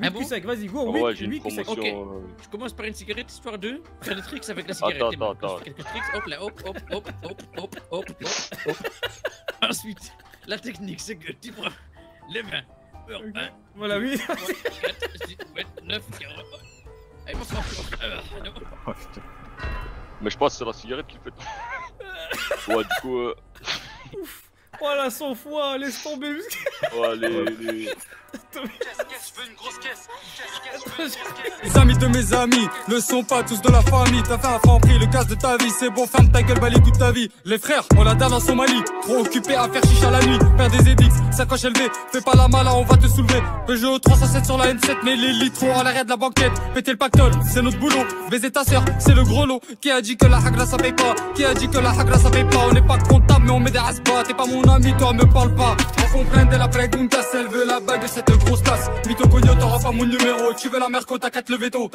8 ah bon Q5, vas-y, go, ah 8, ouais, 8 Q5. Ok, euh... je commence par une cigarette histoire de faire des tricks avec la cigarette. Attends, attends, attends. Quelques tricks, hop là, hop, hop, hop, hop, hop, hop, hop. Ensuite, la technique, c'est que tu prends les mains. Okay. Un, voilà, oui. 3, 4, 6, 8, 9, 10. Allez, bonsoir. Ah, ah, oh, putain. Mais je pense que c'est la cigarette qui fait. ouais, du coup. Euh... Ouf. Oh la sang-froid, laisse tomber. Oh, ouais, les... les... Les amis de mes amis ne sont pas tous de la famille. T'as fait un franc prix, le casse de ta vie. C'est bon, ferme ta gueule, balaye toute ta vie. Les frères, on la dalle en Somalie. Trop occupé à faire chicha la nuit. Faire des édicts, sacoche élevée. Fais pas la mala, on va te soulever. Peugeot 307 sur la N7, mais les litres à l'arrêt de la banquette. Péter le pactole, c'est notre boulot. Baiser ta sœur, c'est le gros lot. Qui a dit que la hagra ça paye pas? Qui a dit que la hagra ça paye pas? On n'est pas comptable, mais on met des asbats. T'es pas mon ami, toi, me parle pas. On comprend de la pregunta, elle veut la bague de cette grosse tasse. Mytho cogno, t'auras pas mon numéro. Tu veux la merco, t'as qu'à te lever tôt.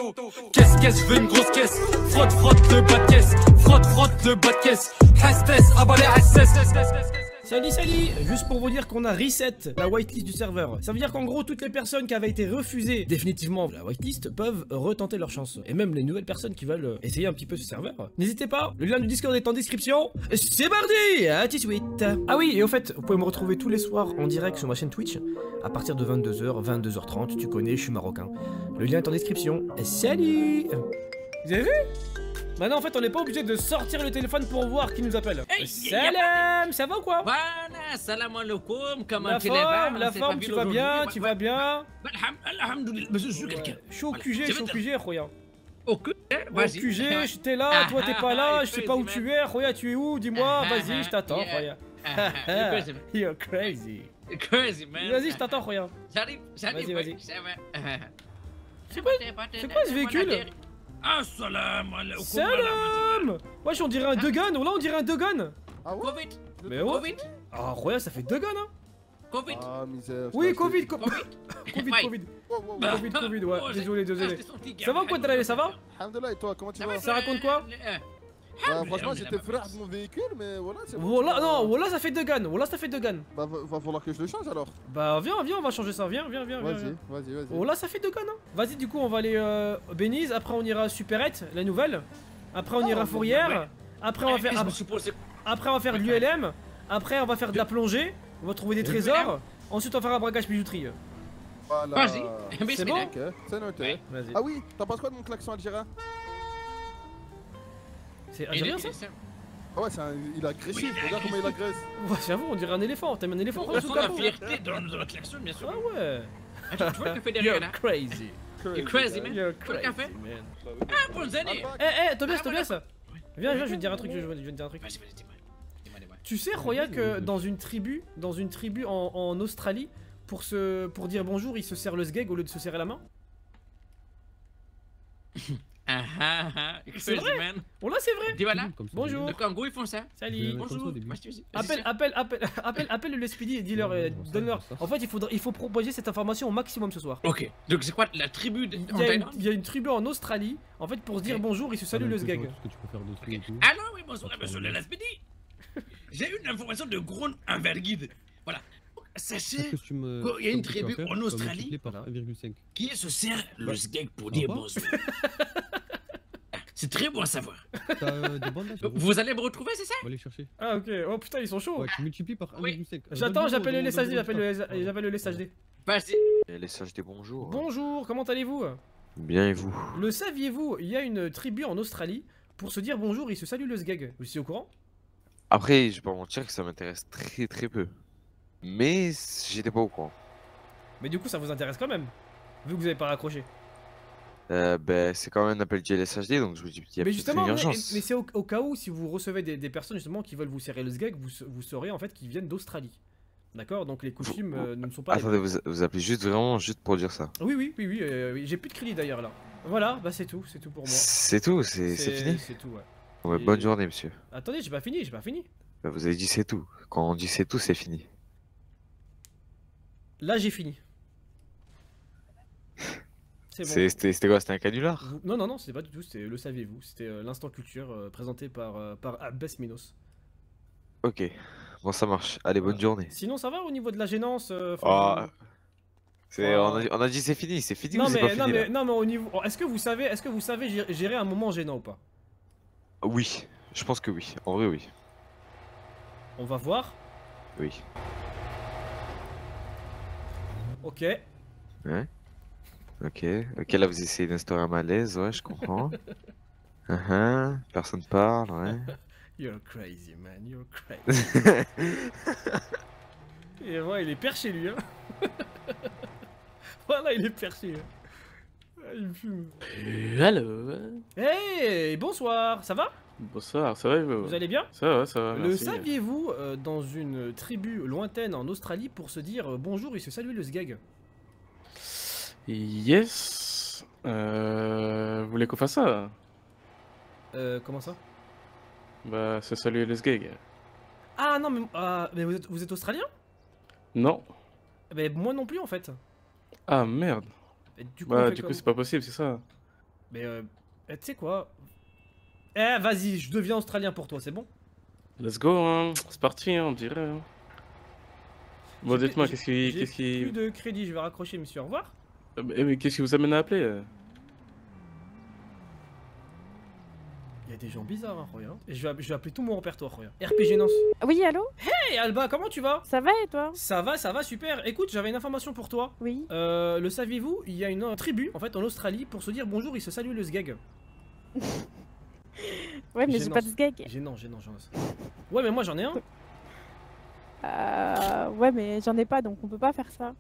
Qu'est-ce, qu'est-ce, je veux une grosse caisse. Frotte, frotte le bas de caisse. Frotte, frotte le bas de caisse. Hastess, abalé, SS. Salut, salut Juste pour vous dire qu'on a reset la whitelist du serveur. Ça veut dire qu'en gros, toutes les personnes qui avaient été refusées définitivement la whitelist peuvent retenter leur chance. Et même les nouvelles personnes qui veulent essayer un petit peu ce serveur. N'hésitez pas, le lien du Discord est en description. C'est parti À tout de suite Ah oui, et au fait, vous pouvez me retrouver tous les soirs en direct sur ma chaîne Twitch à partir de 22h, 22h30. Tu connais, je suis marocain. Le lien est en description. Salut Vous avez vu? Maintenant, en fait, on n'est pas obligé de sortir le téléphone pour voir qui nous appelle. Hey, Salam Ça va ou quoi Voilà, salam alaikum, comment La tu vas la forme, tu vas bien, tu vas bien. Alhamdoulilah, je suis quelqu'un. Je suis au. QG, je suis au QG, Roya. Au cul, hein, Au vas-y. QG, j'étais là, Ah, toi t'es ah, pas là, ah, je sais pas où tu es. Roya, tu es où Dis-moi, Ah, vas-y, ah, je t'attends. Ah, ah, man. You're crazy. Crazy, man. Vas-y, je t'attends, Roya. J'arrive, j'arrive. Vas-y, vas-y. quoi, c'est quoi ce véhicule Assalamu alaikum. Salam Wesh, on dirait un Degun, là on dirait un Degun. Ah ouais Covid, Mais ouais. Covid, Ah, Roya, ça fait Degun, hein Covid. Ah, misère. Oui, Covid, Covid. Covid. Covid. Covid, Covid, ouais, oh, désolé, désolé. Ça va gars. quoi, Tralé, ça va Alhamdulillah, et toi, comment tu Ça vas va, Ça raconte quoi le- le- Bah, Franchement, j'étais frère de mon véhicule, mais voilà, c'est bon. Voilà, non, voilà, ça fait Degun. Voilà, ça fait Degun. Bah, va, va falloir que je le change alors. Bah, viens, viens, on va changer ça. Viens, viens, viens. viens, Vas-y, viens. vas-y, vas-y. Oh là ça fait deux connes hein Vas-y du coup on va aller euh, Benize, après on ira à Superette, la nouvelle. Après on Ah, ira à. Fourrière. Après on va Eh, faire après, on va faire de l'ULM. Après on va faire de la plongée. On va trouver des De trésors. Ensuite on va faire un braquage bijouterie. Voilà. Vas-y. C'est bon Ok, c'est noté. Ouais. Vas-y. Ah oui, t'en penses quoi de mon klaxon algérien C'est algérien ça. Ah ouais, c'est un... il agressif, Oui, regarde comment il agresse. Ouais, J'avoue on dirait un éléphant. T'as mis un éléphant On en dessous sent de la fierté dans dans la klaxon, bien sûr. Ah ouais. Ah, Tu vois le derrière là You're crazy. You're crazy, man. You're crazy café man. Ah, bonnes années. Ah, Eh eh Tobias Ah, Tobias. Viens viens je vais te dire un truc je vais te dire un truc. Vas-y, vas-y, dis-moi. Tu sais Roya que dans une tribu, dans une tribu en, en Australie, pour se pour dire bonjour, il se serre le sgeg au lieu de se serrer la main? Ah ah ah. Vrai man. Oh là c'est vrai Dis voilà. Bonjour. Le Congo, ils font ça. Salut Bonjour. Appelle, appelle, appelle, appelle, appelle le Lespidi et dis-leur, euh, bon, donne-leur. bon. En fait, il, faudra, il faut propager cette information au maximum ce soir. Ok. Donc, c'est quoi la tribu de Il en y, a une, Thaïlande? il y a une tribu en Australie, en fait, pour se dire bonjour, il se salue le tout. Ah non, oui, bonsoir, monsieur le Laspidi. J'ai une information de grande envergure. Voilà. Sachez Qu'est-ce que tu me. Quoi, il y a une tribu faire, en Australie multiplier par 1,5. qui se sert le sgeg pour ah dire bon bonjour. Ah, C'est très bon à savoir. Euh, Vous allez me retrouver, c'est ça aller chercher. Ah, ok, oh putain, ils sont chauds. Ouais, tu multiplies par 1,5. Oui. Euh, J'attends, j'appelle le LSHD, j'appelle le, donne-le. j'appelle le LSHD. Vas-y. Bonjours. Bonjour, comment allez-vous? Bien et vous? Le saviez-vous, il y a une tribu en Australie, pour se dire bonjour, il se salue le sgeg. Vous étiez au courant? Après, je vais pas mentir que ça m'intéresse très très peu. Mais j'étais pas au courant. Mais du coup, ça vous intéresse quand même, vu que vous avez pas raccroché. Euh, ben, c'est quand même un appel du LSHD, donc je vous dis qu'il y a Mais justement, une mais, urgence. mais c'est au, au cas où, si vous recevez des, des personnes justement qui veulent vous serrer le sgeg, vous, vous saurez en fait qu'ils viennent d'Australie. D'accord? Donc les coutumes euh, ne sont pas. Attendez, vous, vous appelez juste vraiment juste pour dire ça. Oui, oui, oui, oui, euh, oui, j'ai plus de crédit d'ailleurs là. Voilà, bah c'est tout, c'est tout pour moi. C'est tout, c'est fini C'est tout, ouais. Ouais, Et- Bonne journée, monsieur. Attendez, j'ai pas fini, j'ai pas fini. Bah, vous avez dit c'est tout. Quand on dit c'est tout, c'est fini. Là, j'ai fini. Bon. C'était c'était quoi C'était un canular Vous- Non, non, non, c'était pas du tout, c'était le saviez-vous? C'était euh, l'instant culture euh, présenté par, euh, par Abbas Minos. Ok. Bon, ça marche. Allez, bonne journée. Sinon, ça va au niveau de la gênance euh, Ah, C'est- on, a, on a dit c'est fini, c'est fini Non ou c'est pas mais, non fini mais, non mais au niveau, est-ce que vous savez, est-ce que vous savez gérer un moment gênant ou pas? Oui, je pense que oui. En vrai, oui. On va voir. Oui. Ok. Ouais. Ok. Ok, là vous essayez d'instaurer un malaise, ouais, je comprends. Uh-huh, Personne parle, ouais. You're crazy man, you're crazy. Et ouais, il est perché lui hein. voilà, il est perché. hein. Ah, il me fume. Allô Hey, bonsoir, ça va? Bonsoir, ça va vous Vous allez bien? Ça va, ça va, Le saviez-vous euh, dans une tribu lointaine en Australie pour se dire euh, bonjour et se saluer le sgeg Yes. Euh, Vous voulez qu'on fasse ça? Euh, comment ça? Bah, c'est saluer les gigs. Ah non mais, mais vous, êtes, vous êtes australien? Non. Mais moi non plus en fait. Ah merde. Et du coup, Bah, du coup, comme- c'est pas possible, c'est ça. Mais euh, eh, tu sais quoi? Eh vas-y, je deviens australien pour toi, c'est bon? Let's go, hein C'est parti, hein, on dirait. hein. Bon, dites-moi, qu'est-ce qui, j'ai qu'est-ce qui, Plus de crédit, je vais raccrocher monsieur, au revoir. Euh, mais- mais qu'est-ce qui vous amène à appeler euh? Il y a des gens bizarres, hein, Roya. Et je vais, je vais appeler tout mon répertoire, Roya. RPG Nance. Oui, allô? Hey Alba, comment tu vas? Ça va et toi? Ça va, ça va, super. Écoute, j'avais une information pour toi. Oui. Euh, le saviez-vous? Il y a une euh, tribu, en fait, en Australie, pour se dire bonjour, ils se saluent le sgeg. Ouais, mais j'ai pas de sgeg. Gênant, gênant, gênant. Ouais, mais moi j'en ai un. Euh, ouais, mais j'en ai pas, donc on peut pas faire ça.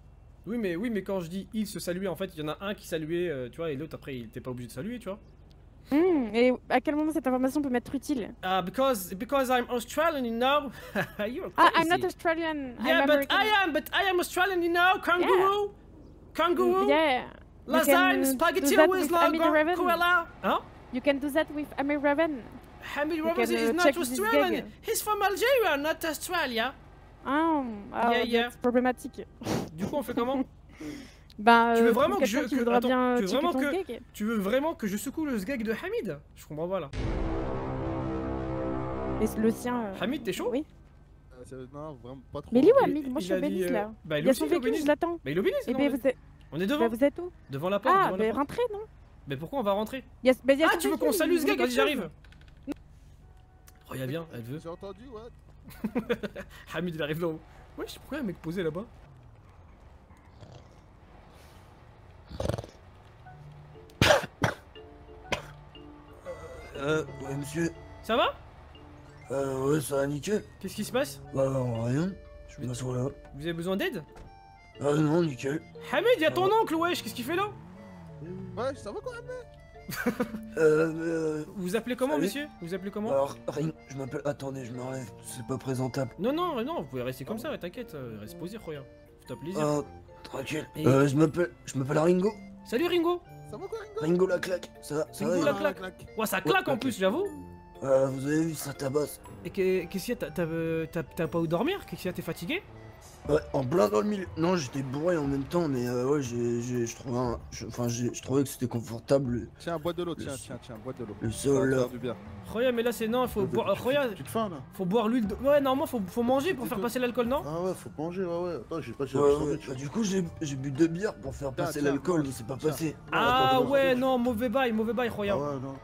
Oui, mais oui, mais quand je dis ils se saluaient, en fait, il y en a un qui saluait, euh, tu vois, et l'autre après, il était pas obligé de saluer, tu vois. Hmm, et à quel moment cette information peut m'être utile? Ah, because because I'm Australian, you know. You're Ah, crazy. I'm not Australian. Yeah, I'm but American. I am, but I am Australian, you know. Kangaroo, kangaroo, Yeah. Lasagne, spaghetti with lager, koala. Hein? You can do that with Amir Raven. Hamid can, is uh, not Australian. He's from Algeria, not Australia. Ah, ah Yeah, yeah. problématique. Du coup, on fait comment Bah, Tu veux euh, vraiment que je- que- voudra attends, bien tu veux vraiment que- Tu veux vraiment que je secoue le sgeg de Hamid? Je comprends pas là. Et le sien. euh, Hamid, t'es chaud? Oui. Euh, Non, vraiment pas trop. Mais il est où, Il- Amid Moi, je suis a au Bénis, euh, là. Bah, Il il y a son je l'attends. Bah, il est au Bénis, Et non, ben, on est- vous êtes, On est devant, bah, vous êtes où? Devant la porte. Ah, devant la mais rentrez, non? Mais pourquoi on va rentrer Il y a- il y a Ah, tu veux qu'on salue il ce gars Vas-y, quelque chose. j'arrive. Regarde bien, elle veut. J'ai entendu, ouais. Hamid, il arrive là-haut. Wesh, pourquoi il y a un mec posé là-bas Euh, ouais, monsieur. Ça va? Euh, ouais, ça va nickel. Qu'est-ce qui se passe? Bah, rien. Je m'assois là. Vous avez besoin d'aide? Ah, non, nickel. Hamid, il y a ton oncle, wesh, qu'est-ce qu'il fait là? Ouais, ça va quoi Euh, mais, euh, Vous vous appelez comment, Salut. monsieur? Vous vous appelez comment? Alors, rien. Je m'appelle. Attendez, je me relève. C'est pas présentable. Non, non, non, vous pouvez rester comme ça, t'inquiète, euh, reste posé, regarde. Fais-toi plaisir. Ah, tranquille. Et- Euh, je m'appelle. Je m'appelle Ringo. Salut Ringo Ça va quoi, Ringo? Ringo la claque. Ça va, ça va. Ringo la claque. Ouais, ça claque en plus, j'avoue. Euh, vous avez vu, ça tabasse. Et que- qu'est-ce qu'il y a? T'as- T'as euh, t'as- t'as pas où dormir? Qu'est-ce qu'il y a? T'es fatigué? Ouais, en plein dans le milieu. Non, j'étais bourré en même temps, mais euh, ouais, je trouvais, un- enfin, j'ai, je trouvais que c'était confortable. Tiens, bois de l'eau, tiens, Le- tiens, tiens, bois de l'eau. le sol. Regarde, mais là c'est non, faut boire. Regarde, Tu te faim là faut boire l'huile. De... Ouais, normalement faut, faut manger pour faire passer l'alcool, non? Ah ouais, faut manger, ouais, ouais. Attends, j'ai pas bah, du coup, j'ai, j'ai bu deux bières pour faire Tiens, passer l'alcool, mais c'est pas Tiens. passé. Ah ouais, non, mauvais bail, mauvais bail, Ah regarde. ouais, non.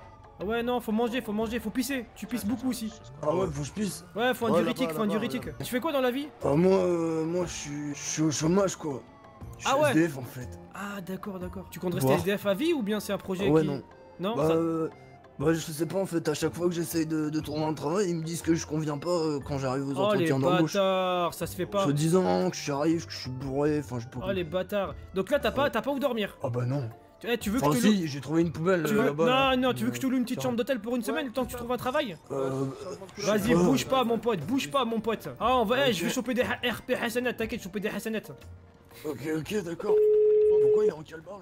Ah ouais, non, faut manger, faut manger, faut pisser. Tu pisses beaucoup aussi. Ah ouais, faut que je puisse. Ouais, faut un Ouais, diurétique, faut un diurétique. Tu fais quoi dans la vie? Ah, moi, euh, moi, je suis, je suis au chômage, quoi. Je suis Ah ouais. SDF, en fait. Ah d'accord, d'accord. Tu comptes rester Boire. SDF à vie ou bien c'est un projet Ah ouais, qui. non. Non Bah, ça- euh, bah, je sais pas, en fait, à chaque fois que j'essaye de, de trouver un travail, ils me disent que je conviens pas euh, quand j'arrive aux Oh les entretiens d'embauche. bâtards, ça se fait pas. Je 10 ans que j'arrive, que je suis bourré, enfin, je peux. Oh les bâtards. Donc là t'as pas, t'as pas où dormir? Ah bah non. Tu- eh, tu veux que Enfin, je te loue si, j'ai trouvé une poubelle tu veux... là-bas. là. Non, non, tu veux que je te loue une petite chambre d'hôtel pour une semaine le temps que tu trouves un travail Euh, Vas-y, Euh, bouge pas mon pote, bouge pas mon pote. Ah, on va, eh, je vais choper des RP Hassanet, t'inquiète, choper des Hassanet. Ok, ok, d'accord. Pourquoi il est en calbar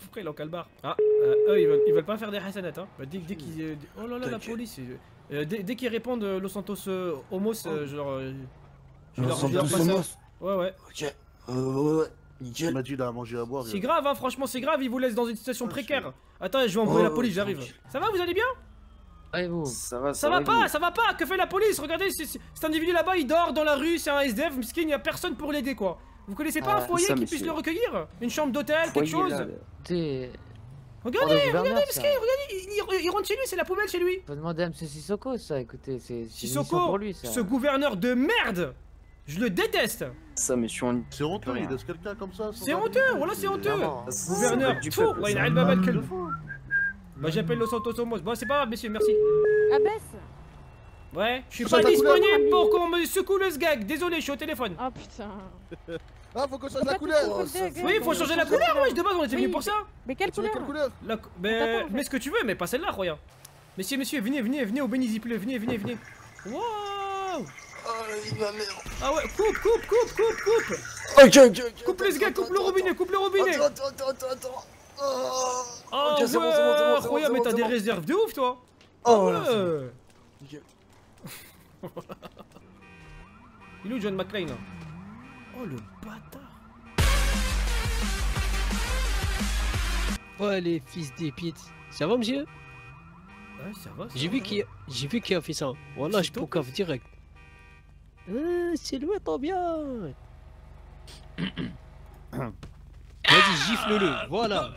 Pourquoi il est en calbar? Ah, euh, eux ils veulent, ils veulent pas faire des Hassanet, hein. Bah, dès dès qu'ils. euh, oh là là, la police. euh, euh, dès dès qu'ils répondent euh, Los Santos euh, Homos, euh, je leur. euh, je Los leur, je leur passe Homos Ouais, ouais. Ok. Euh, ouais, Il m'a dit à manger à boire. C'est il- grave, hein, franchement, c'est grave, ils vous laissent dans une situation Ah, précaire. Attends, je vais envoyer Oh, la police, j'arrive. Ça va, vous allez bien? Ouais, vous. Ça va, Ça va pas, ça va pas, que fait la police? Regardez, cet individu là-bas, il dort dans la rue, c'est un SDF, miskin, y a personne pour l'aider quoi. Vous connaissez pas un Ah, foyer ça, qui puisse le recueillir? Une chambre d'hôtel, quelque chose? là. Regardez, Oh, regardez, ça. Biscuit, regardez, il, il- il rentre chez lui, c'est la poubelle chez lui Faut demander à M. Sissoko ça, écoutez, c'est Sissoko, pour lui ça. ce gouverneur de merde Je le déteste Ça, mais je suis en. C'est honteux, il laisse quelqu'un comme ça. C'est honteux, voilà c'est honteux. Gouverneur, ouais, il babal quel- Bah j'appelle Los Santos Homos. Bon c'est pas grave messieurs, merci. Abaisse Ouais, je suis pas disponible pour qu'on me secoue le sgag, désolé, je suis au téléphone. Oh putain. Ah, faut qu'on change la couleur. Oh, Oui, faut changer la couleur, ouais, de base on était Oui. venu pour ça. Mais quelle couleur fait. mets ce que tu veux, mais pas celle-là, regarde. Messieurs, messieurs, venez, venez, venez au Benizy Pleu, venez, venez, venez. Wow Oh, il va merde. Ah ouais, coupe, coupe, coupe, coupe, coupe Ok, ok, ok. Coupe les gars, coupe le robinet, coupe le robinet Attends, attends, attends, attends, attends. Oh, ouais, c'est bon, c'est bon, mais t'as des réserves de ouf, toi Oh, voilà, Nickel. Il est où John McClane là? Oh le bâtard Oh les fils des pits. Ça va monsieur? Ouais, ça va, ça J'ai va, vu ça qui j'ai vu qui a fait ça. Voilà, je peux cave direct. Euh, silhouette bien. Vas-y, gifle-le. Voilà.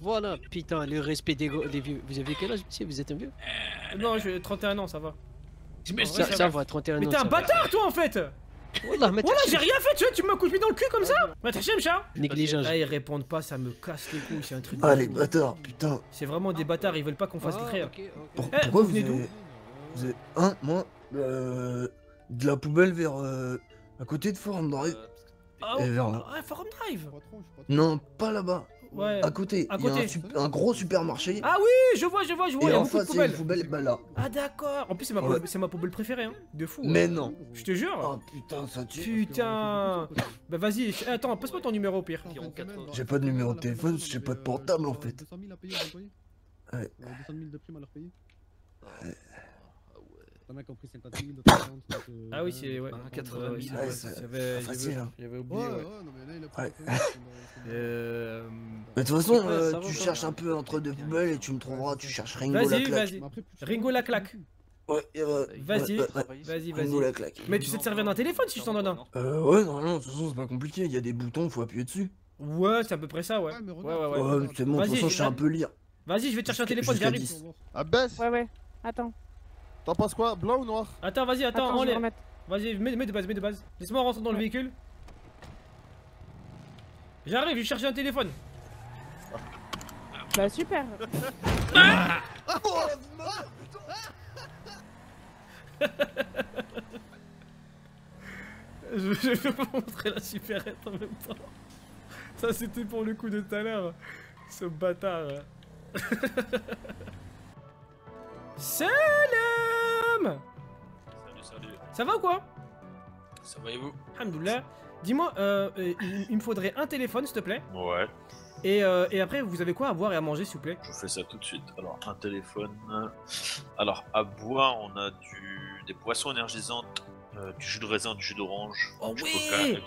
Voilà, putain, le respect des, des vieux. Vous avez quel âge, monsieur Vous êtes un vieux? Va. Non, j'ai 31 ans, ça va. Mais ça, ça ça va. va, 31 Mais ans. t'es un ça va. bâtard, toi, en fait Voilà, mais Voilà, j'ai rien fait, tu vois, tu m'as coupé dans le cul comme ça Mais t'as chat Négligence. Ah, ils répondent pas, ça me casse les couilles, c'est un truc. Ah, les bâtards, putain. C'est vraiment des bâtards, ils veulent pas qu'on fasse Ah, le frère. ok, ok. Pour- Eh, pourquoi vous vous venez d'où avez... Vous avez... Hein, moi euh, De la poubelle vers... Euh, à côté de Forum Drive. Ah, Et vers là. ouais, Forum Drive Non, pas là-bas. Ouais. À côté. À Il y a côté. un, gros supermarché. Ah oui, je vois, je vois, je vois, il et y a en face, une poubelles. poubelle, bah là. Ah d'accord. En plus, c'est ma, Ouais. c'est ma poubelle préférée, hein. De fou. Mais hein. non. Je te jure. Oh putain, ça tue. Putain. Bah vas-y, attends, passe-moi ton numéro au pire. J'ai pas de numéro de téléphone, j'ai pas de portable en fait. 200 000 à payer, vous voyez Ouais. T'en as compris 50 000 de 50 donc, euh, Ah oui, c'est ouais. Ah, 80 Ouais, 000. ouais, Ouais, pas facile, j'avais- hein. Ouais, oublié. ouais, ouais. non mais là il a pris Ouais. Euh, Mais de toute façon, Ouais, euh, tu cherches va. un peu entre deux poubelles et tu me trouveras, tu cherches Ringo la Vas-y, claque. vas-y. Plus- Ringo la claque. Ouais, euh, Vas-y, ouais, ouais, ouais. vas-y, Ringo vas-y. la claque. Mais tu sais te servir d'un téléphone si je t'en donne un. Euh, ouais, non, non, de toute façon, c'est pas compliqué, il y a des boutons, faut appuyer dessus. Ouais, c'est à peu près ça, ouais. Ouais, Ouais, ouais, ouais. Ouais, c'est bon, de toute Vas-y, façon, je sais un peu lire. Vas-y, je vais te chercher un téléphone, j'arrive. 10. Ah, baisse Ouais, ouais. Attends. T'en penses quoi Blanc ou noir Attends, vas-y, attends, enlève. remettre. Vas-y, mets, mets de base, mets de base. Laisse-moi rentrer dans le véhicule. J'arrive, je vais chercher un téléphone. Bah super. Je, je vais vous montrer la supérette en même temps. Ça, c'était pour le coup de tout à l'heure. Ce bâtard. Salam Salut, salut. Ça va ou quoi? Ça va et vous? Alhamdoulilah. Dis-moi, euh, euh, il, il me faudrait un téléphone, s'il te plaît. Ouais, Et, euh, et après, vous avez quoi à boire et à manger, s'il vous plaît? Je vous fais ça tout de suite. Alors, un téléphone. Alors, à boire, on a du... des boissons énergisantes, euh, du jus de raisin, du jus d'orange, Oh du sprite.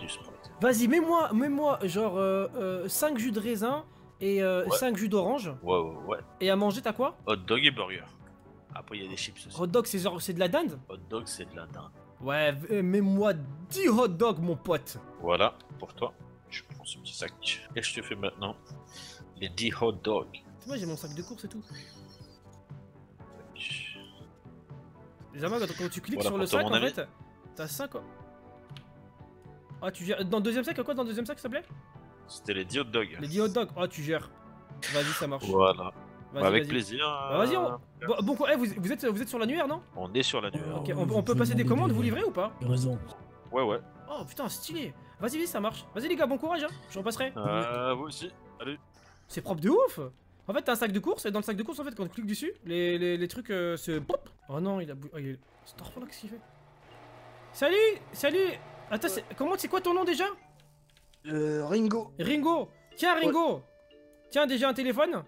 Vas-y, mets-moi, mets-moi genre euh, 5 jus de raisin et Ouais. 5 jus d'orange. Ouais, ouais, ouais. Et à manger, t'as quoi? Hot dog et burger. Après, il y a des chips aussi. Hot dog, c'est genre, de la dinde Hot dog, c'est de la dinde. Ouais, euh, mets-moi 10 hot dogs, mon pote. Voilà, pour toi. Je prends ce petit sac. Et je te fais maintenant? Les 10 hot dogs. Moi, j'ai mon sac de course et tout. Les amas, quand, quand tu cliques Voilà sur le sac, en ami. fait, t'as 5. Ah, tu gères. Dans le deuxième sac, quoi dans le deuxième sac, s'il te plaît? C'était les 10 hot dogs. Les 10 hot dogs. Ah, tu gères. Vas-y, ça marche. Voilà. Vas-y, Bah, avec vas-y. plaisir. Bah, vas-y, euh, on... Bon, bon quoi, eh, vous, vous, êtes, vous êtes sur l'annuaire, non On est sur la nuit. Ok, on, on peut passer des commandes, vous livrez ou pas raison. Ouais, ouais. Oh putain, stylé. Vas-y, vas-y, ça marche. Vas-y, les gars, bon courage, hein. Je repasserai. Euh, vous aussi. Allez. C'est propre de ouf En fait, t'as un sac de course, et dans le sac de course, en fait, quand tu cliques dessus, les, les, les trucs euh, se... Pop Oh non, il a... bou- Oh, il est... Là, qu'est-ce qu'il fait? Salut Salut Attends, c'est- comment, c'est quoi ton nom déjà? Euh, Ringo. Ringo Tiens, Ringo Tiens, déjà un téléphone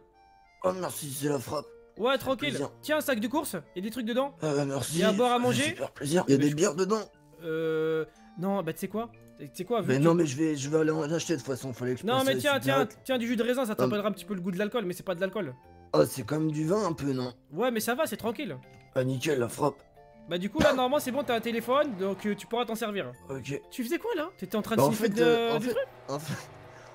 Oh, merci, c'est la frappe. Ouais, tranquille. plaisir. Tiens, un sac de course, y a des trucs dedans Euh, merci. Y a à boire à manger Super plaisir. Il y a Mais des je- bières dedans. Euh... Non, bah tu sais quoi? Tu sais quoi Mais non, mais je vais, je vais aller en acheter de toute façon. Fallait que je Non, mais tiens, tiens, tiens, du jus de raisin, ça te Ah. rappellera un petit peu le goût de l'alcool, mais c'est pas de l'alcool. Oh, c'est comme du vin un peu, non? Ouais, mais ça va, c'est tranquille. Ah, nickel, la frappe. Bah du coup là normalement c'est bon t'as un téléphone donc euh, tu pourras t'en servir. Ok. Tu faisais quoi là? T'étais en train de en sniffer fait, de- euh,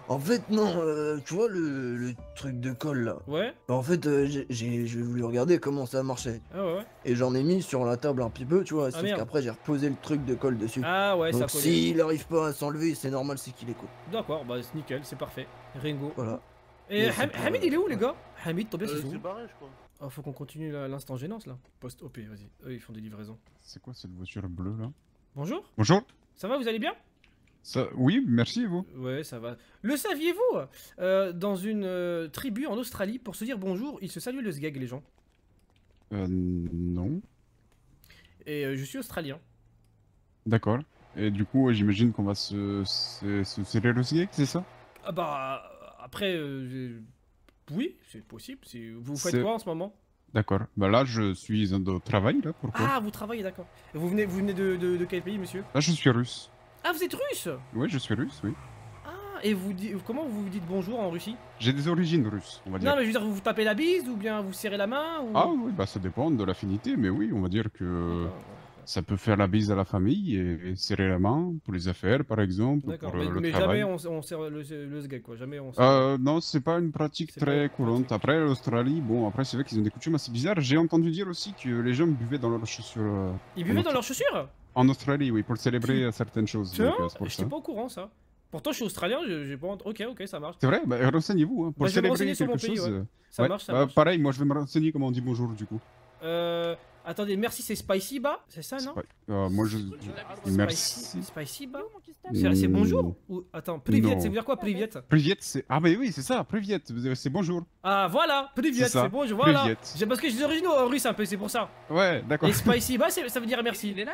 en fait- non, euh, tu vois le, le truc de colle là Ouais. Bah, en fait, euh, j'ai- voulu regarder comment ça marchait. Ah ouais ouais. Et j'en ai mis sur la table un petit peu, tu vois, sauf merde. qu'après j'ai reposé le truc de colle dessus. Ah ouais ça Donc collé. s'il arrive pas à s'enlever, c'est normal, c'est qu'il est cool. D'accord bah c'est nickel c'est parfait. Ringo. Voilà. Et Ham- pas- Hamid il est où les gars? Hamid Tobias Euh, ils sont c'est où barré, je crois. Oh faut qu'on continue l'instant gênance là. Post OP vas-y. Eux ils font des livraisons. C'est quoi cette voiture bleue là? Bonjour Bonjour Ça va vous allez bien? Ça... Oui, merci et vous Ouais, ça va. Le saviez-vous Euh, Dans une euh, tribu en Australie, pour se dire bonjour, ils se saluent le sgeg, les gens? Euh, non. Et euh, je suis australien. D'accord. Et du coup, j'imagine qu'on va se, se, se serrer le sgeg, c'est ça? Ah bah, après, oui, c'est possible. Vous faites quoi en ce moment? D'accord. Bah là, je suis en de travail, là, pourquoi Ah, vous travaillez, d'accord. Vous venez, vous venez de, de- de quel pays, monsieur? Là, je suis russe. Ah, vous êtes russe Oui, je suis russe, oui. Ah, et vous comment vous vous dites bonjour en Russie J'ai des origines russes, on va dire. Non, mais je veux dire, vous vous tapez la bise ou bien vous serrez la main ou... Ah oui, bah ça dépend de l'affinité, mais oui, on va dire que ça peut faire la bise à la famille et, et serrer la main pour les affaires, par exemple, D'accord, pour mais, euh, le mais travail. jamais on, on serre le, le sgeg, quoi. Jamais on serre. Euh, non, c'est pas une pratique très courante. Après, l'Australie, bon, après, c'est vrai qu'ils ont des coutumes assez bizarres. J'ai entendu dire aussi que les gens buvaient dans leurs chaussures. euh, Ils en buvaient dans leurs chaussures? En Australie, oui, pour célébrer euh, certaines choses. Tiens, donc, euh, c'est pas au courant ça. Pourtant, je suis australien, je- j'ai pas. Ok, ok, ça marche. C'est vrai bah, Renseignez-vous. hein, pour Bah, je célébrer quelque pays, chose. ouais. euh, Ça ouais, marche, ça bah, marche. Pareil, moi, je vais me renseigner comment on dit bonjour, du coup. Euh. Attendez, merci, c'est Spicy Ba C'est ça, non? Euh, moi, je. Merci. Spicy, Ba? C'est c'est bonjour Ou attends, Non. ça veut dire quoi Privet Privet, c'est. Ah, mais oui, c'est ça, Privet, c'est bonjour. Ah voilà, Privet, C'est ça, c'est bon, je voilà. Parce que j'ai des originaux en russe un peu, c'est pour ça. Ouais, d'accord. Et Spicy Ba, c'est- ça veut dire merci. Il est là?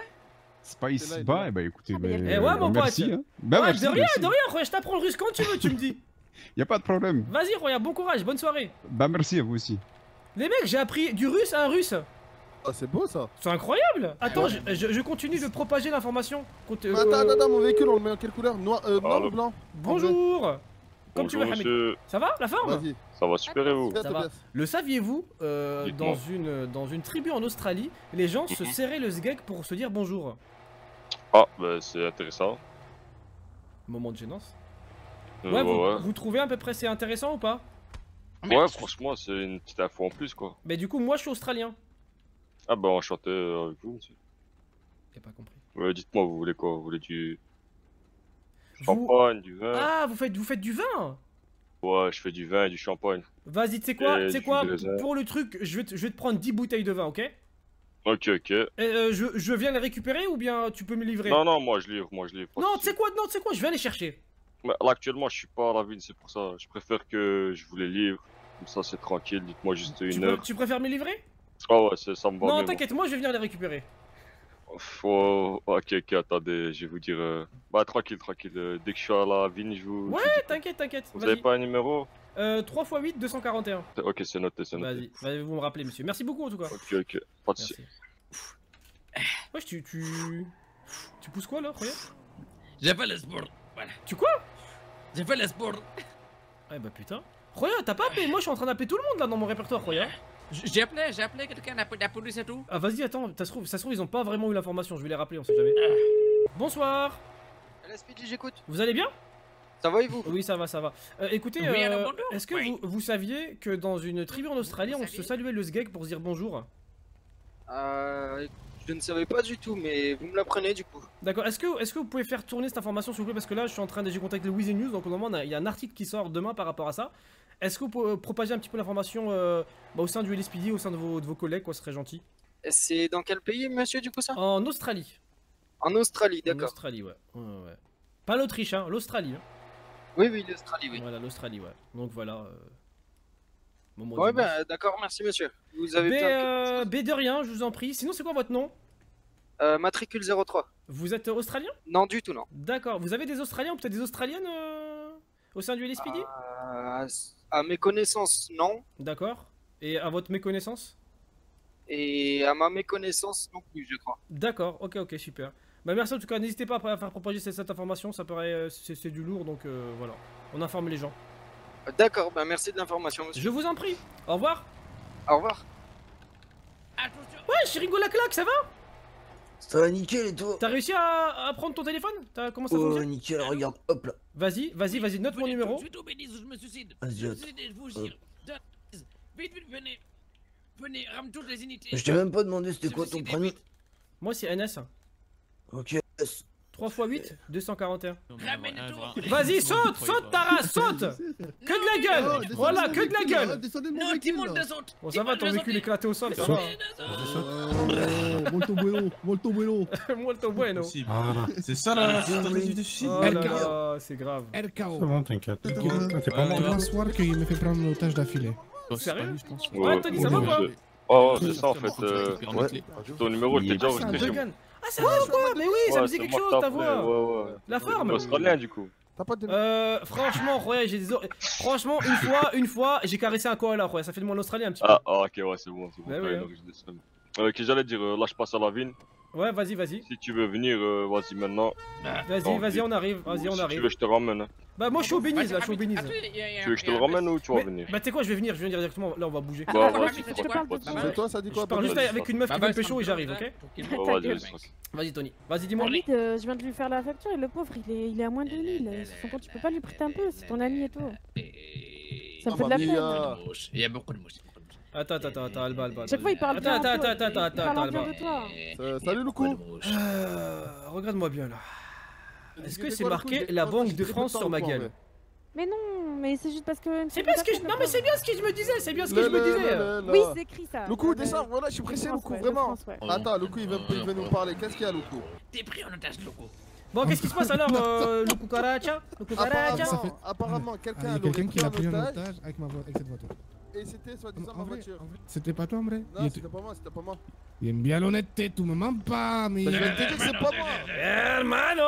Spice, bah, eh bah, écoutez, bah, Eh ouais, mon pote. merci. Hein. Bah, Ouais, merci, de rien, merci. de rien, Roya, je t'apprends le russe quand tu veux, tu me dis. Y a pas de problème. Vas-y, Roya, bon courage, bonne soirée. Bah, merci à vous aussi. Les mecs, j'ai appris du russe à un russe. Ah, c'est beau ça. C'est incroyable. Attends, je, je- je continue de propager l'information. Attends, euh, attends, attends, mon véhicule, on le met en quelle couleur Noir, euh, blanc ou blanc Bonjour Comme tu veux, Bonjour, Hamid. monsieur. Ça va, la forme? Vas-y. Ça va super et vous? Ça va. Le saviez-vous euh, dans, une, dans une tribu en Australie, les gens se Mhm. serraient le sgeg pour se dire bonjour? Ah, bah c'est intéressant. Moment de gênance. Euh, ouais, vous, ouais. vous trouvez à peu près c'est intéressant ou pas? Ouais, franchement, c'est une petite info en plus, quoi. Mais du coup, moi je suis australien. Ah bah enchanté euh, avec vous, monsieur. J'ai pas compris. Ouais, dites-moi, vous voulez quoi? Vous voulez du... Vous- champagne, du vin? Ah, vous faites, vous faites du vin? Ouais, je fais du vin et du champagne. Vas-y, tu sais quoi, quoi? Pour le truc, je vais, te, je vais te prendre 10 bouteilles de vin, ok? Ok, ok. euh, je, je viens les récupérer ou bien tu peux me livrer? Non, non, moi je livre, moi je livre. Non, tu sais quoi, non, tu sais quoi, je vais aller chercher. Mais là, actuellement, je suis pas à la ville, c'est pour ça. Je préfère que je vous les livre. Comme ça, c'est tranquille. Dites-moi juste Tu, une pré- heure. tu préfères me livrer? Ah ouais, c'est- ça me va Non, t'inquiète, moi je vais venir les récupérer. Oh, ok, ok, attendez, je vais vous dire. euh, Bah, tranquille, tranquille. euh, Dès que je suis à la ville, je vous. Ouais, t'inquiète, t'inquiète. Vous avez pas un numéro? Euh, 3 x 8, 241. Ok, c'est noté, c'est noté. Vas-y, vas-y, vous me rappelez, monsieur. Merci beaucoup en tout cas. Ok, ok. Wesh, tu. Tu. Tu pousses quoi là, regarde? J'ai fait le sport. Voilà. Tu quoi? J'ai fait le sport. Eh bah putain. Roya, t'as pas appelé? Moi je suis en train d'appeler tout le monde là dans mon répertoire, Roya. J'ai appelé, j'ai appelé quelqu'un, la, la police et tout. Ah vas-y, attends, ça se, trouve, ça se trouve, ils ont pas vraiment eu l'information, je vais les rappeler, on sait jamais. Bonsoir LSPD, j'écoute. Vous allez bien? Ça va et vous? Oui, ça va, ça va. Euh, écoutez, Oui, euh, est-ce que Oui. vous, vous saviez que dans une tribu en Australie, on se saluait le sgeg pour se dire bonjour? Euh, je ne savais pas du tout, mais vous me l'apprenez du coup. D'accord, est-ce que, est que vous pouvez faire tourner cette information s'il vous plaît? Parce que là je suis en train de j'ai contacté le Weezy News, donc au moment il y a un article qui sort demain par rapport à ça. Est-ce que vous pouvez propager un petit peu l'information euh, bah, au sein du LSPD, au sein de vos, de vos collègues, quoi, ce serait gentil Et C'est dans quel pays, monsieur, du coup, ça? En Australie. En Australie, En d'accord. Australie, ouais. ouais, ouais. Pas l'Autriche, hein, l'Australie. hein. Oui, oui, l'Australie, oui. Voilà, l'Australie, ouais. Donc voilà. euh, Ouais, bah, d'accord, merci, monsieur. Vous avez B, bien. euh, B de rien, je vous en prie. Sinon, c'est quoi votre nom? Euh, matricule 03. Vous êtes australien? Non, du tout, non. D'accord. Vous avez des Australiens ou peut-être des Australiennes euh, au sein du LSPD Euh, à mes connaissances, non. D'accord. Et à votre méconnaissance? Et à ma méconnaissance, non plus, je crois. D'accord, ok, ok, super. Bah merci en tout cas, n'hésitez pas à faire propager cette, cette information, ça paraît, euh, c'est du lourd, donc euh, voilà, on informe les gens. D'accord, bah merci de l'information, monsieur. Je vous en prie, au revoir. Au revoir. Ouais, Chiringo la claque, ça va? Ça va nickel et toi? T'as réussi à, à prendre ton téléphone? T'as comment ça Oh, fonctionne? nickel, regarde, hop là. Vas-y, vas-y, vas-y, note mon numéro. Je. Vas-y. Vite, vite, venez. Venez, rame toutes les unités. T'ai même pas demandé c'était quoi ton prénom. Moi, c'est NS. Ok, S. 3 x 8, 241. Ramène tout. Vas-y, saute, saute, Tara, saute Que de la gueule Voilà, que de la gueule Non, descends. Bon, ça va, ton véhicule éclaté au sol, ça va. Molto bueno, molto bueno. Molto bueno. Voilà. C'est ça la stratégie de suicide Oh c'est grave. RKO. C'est bon, t'inquiète. C'est T'es pas mort. un soir qu'il me fait prendre en otage d'affilée. Sérieux Ouais, Tony, ça va ouais, quoi c'est- c'est ça en fait. euh. Ton numéro il était déjà Ah, c'est un enregistré chez moi. Ah, ça va ou quoi Mais oui, ça me dit c'est quelque chose, ta voix. Ouais, ouais. La forme Australien du coup. T'as pas de. Euh, franchement, ouais, j'ai des. Franchement, une fois, une fois, j'ai caressé un koala, ouais, ça fait de moi l'Australien un petit peu. Ah, ah, ok, ouais, c'est bon, c'est bon. Bah hein. Euh, Ok, j'allais dire, euh, là je Ouais, vas-y, vas-y. Si tu veux venir, euh, vas-y maintenant. Vas-y, Non, vas-y, si- on arrive, vas-y, on Si tu arrive. veux, je te ramène. Bah, moi, je suis au Béniz, là, je suis au Béniz. Tu veux que je te le ramène ou tu vas venir? Bah, tu sais quoi, je vais venir, je vais venir directement, là, on va bouger. Bah, Ah, vas-y, je c'est toi. toi, ça dit quoi Je parle juste avec une meuf qui Bah, veut bah, pécho et j'arrive, ok Vas-y, vas-y. Vas-y, Tony. Vas-y, dis-moi. Euh, je viens de lui faire la facture et le pauvre, il est, il est à moins de 2000. Sur son compte, tu peux pas lui prêter un peu, c'est ton ami et tout. Ça me fait de la bah, peine. Il y a beaucoup de mouches. Attends, attends, attends, attends, Alba, Alba. Chaque fois, il parle Attends, bien. attends, attends, attends, attends, en bien Alba. de toi. Euh, Salut coup. Euh, Regarde-moi bien là. Est-ce que c'est marqué la Banque de France sur ma gueule. Mais non, mais c'est juste parce que. C'est bien ce que je... Non mais c'est bien ce que je me disais, c'est bien ce que je me disais. Oui, c'est écrit ça. Euh, descends, voilà, je suis pressé, de vraiment. Attends, coup, il veut, il veut nous parler. Qu'est-ce qu'il y a, coup T'es pris en otage, loco. Bon, qu'est-ce qui se passe alors, euh, le cucaracha Le cucaracha Apparemment, apparemment, Ah, quelqu'un il y a quelqu'un qui pris l'a en pris en otage avec, ma avec cette voiture. Et c'était soi-disant En ma vrai, voiture. C'était pas toi en vrai Non, c'était pas moi, c'était pas moi. il aime bien l'honnêteté, tu me mens pas, mais. Bah, Je vais te dire que c'est pas moi. Hermano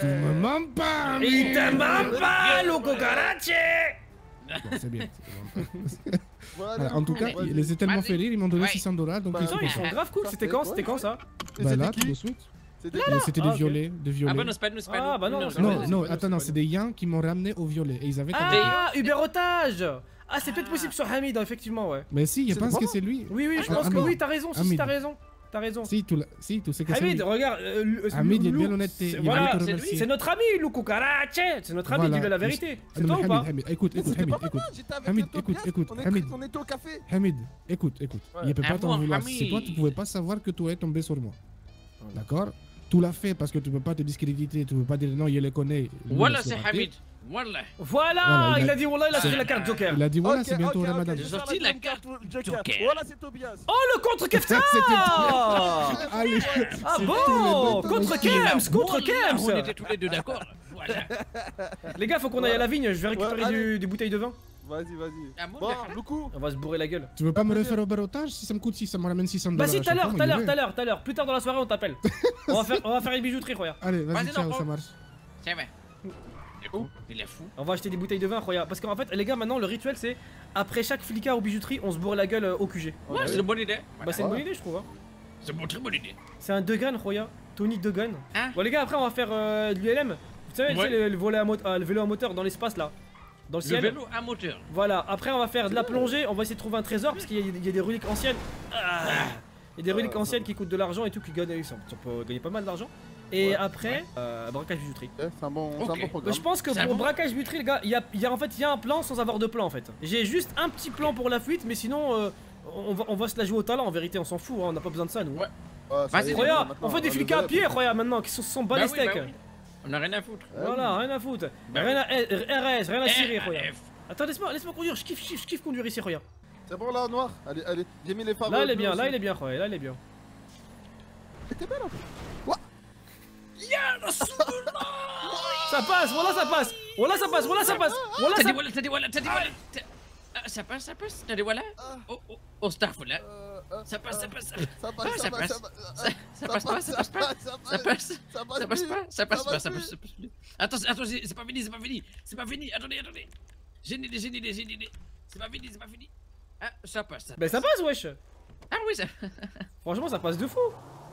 Tu me mens pas, mais. Il te ment pas, le cucaracha Bon, c'est bien. Voilà, en tout cas, ils les ont tellement fait rire, ils m'ont donné Ouais. 600 dollars, donc Bah, ils sont ils sont grave cool, c'était quand C'était quand ça? Bah c'était là, tout de suite. C'était Ah, des ok. violets, des Ah violets. bah non, c'est pas nous, c'est pas nous. Ah, bah non, Non, non, attends, non, c'est des Yens qui m'ont ramené au violet. Et ils avaient Ah, Uber otage Ah, c'est peut-être possible sur Hamid, effectivement, ouais. Mais si, je pense que c'est lui. Oui, oui, je Ah, pense que Hamid. oui, t'as raison, si, t'as raison. T'as raison. Si, la- si, que c'est. Hamid, regarde. euh, euh, Hamid, il est bien va Voilà, c'est lui, remercier. c'est notre ami, le cucaracha C'est notre ami, dis-le la vérité. Ah C'est toi ou pas Hamid, Hamid, écoute, écoute, Hamid, écoute. Hamid, écoute, écoute, Hamid. On était au café. Hamid, écoute, écoute. Il peut Ah pas t'en vouloir. C'est toi, tu pouvais pas savoir que tu es tombé sur moi. D'accord? Tu l'as fait parce que tu peux pas te discréditer, tu peux pas dire non, il les connaît. Voilà, c'est. Hamid. Voilà. Voilà, Voilà, il il a- dit Wallah, il a tiré la carte Joker. Il a dit voilà, c'est bientôt je vais J'ai sorti la carte Joker. Joker. Voilà, c'est Tobias. Oh, le contre Kefta Allez, Ah c'est bon Contre. Kems Contre Voilà, On Kems était tous les deux d'accord. Voilà. Les gars, faut qu'on aille à la vigne, je vais récupérer Ouais, du- allez. des bouteilles de vin. Vas-y, vas-y. Ah, bon, le coup. On va se bourrer la gueule. Tu veux pas me refaire au barotage si ça me coûte 6, ça me ramène 600 Bah dollars. si, tout à l'heure, tout à l'heure, tout à l'heure, tout à l'heure. Plus tard dans la soirée, on t'appelle. on, va faire, on va faire une bijouterie, regarde. Allez, vas-y, ciao, non, ça marche. Fou. Il est fou. On va acheter des bouteilles de vin, regarde. Parce qu'en fait, les gars, maintenant, le rituel, c'est après chaque flicard ou bijouterie, on se bourre la gueule euh, au QG. Ouais, c'est une bonne idée. Bah, c'est une bonne idée, je trouve. hein. C'est une très bonne idée. C'est un Degan, Roya. Tony Degan. Hein Bon, les gars, après, on va faire euh, de l'ULM. Vous savez, tu sais, Ouais. le, le volet à mot- euh, le vélo à moteur dans l'espace là. Dans le Le ciel. vélo à moteur. Voilà, après, on va faire de la plongée. On va essayer de trouver un trésor parce qu'il y, a- il y a des reliques anciennes. Ah. Il y a des reliques anciennes qui coûtent de l'argent et tout, qui gagnent. Ça, ça peut gagner pas mal d'argent. Et Ouais. après, euh, braquage bijouterie. Eh, C'est un bon un programme. je pense que pour bon braquage bijouterie, les gars, il y a, il y a- en fait il y a un plan sans avoir de plan en fait. J'ai juste un petit plan pour la fuite, mais sinon euh, on, va, on va se la jouer au talent. En vérité, on s'en fout, hein, on n'a pas besoin de ça nous. Ouais. Ouais, Vas-y, Regarde, on fait des le flics à pied, regarde maintenant, qui sont, sont bas Bah les oui, bah steaks. oui. On a rien à foutre. Voilà, rien à foutre. Bah rien à RS, rien à cirer, regarde. Attends, laisse-moi laisse conduire, je kiffe, je kiffe, je kiffe conduire ici, regarde. C'est bon là, noir? Allez, allez, j'ai mis les phares. Là, elle est bien, là, il est bien, là, il est bien. T'es belle en plus. Ça passe, voilà, ça passe. Voilà, ça passe, voilà, ça passe. Voilà, T'as ça dit voilà, t'as dit voilà, t'as dit voilà. t'as- Ah, ça passe, ça passe. T'as dit voilà. Oh, oh, oh, staff là. Euh, euh, Ça passe, ça passe. Ça Ah, passe, ça ça passe, passe. ça passe. Ça, ça passe pas, ça passe pas. Ça passe. Ça passe plus, pas, ça passe ça pas, passe ça passe, plus. ça passe plus. Attends, c'est- attends, c'est c'est pas fini, c'est pas fini. C'est pas fini. Attendez, attendez. J'ai une idée, j'ai une idée, j'ai une idée. C'est pas fini, c'est pas fini. Ah, ça passe, ça Bah, ça passe, wesh. Ah oui, ça. Franchement, ça passe de fou.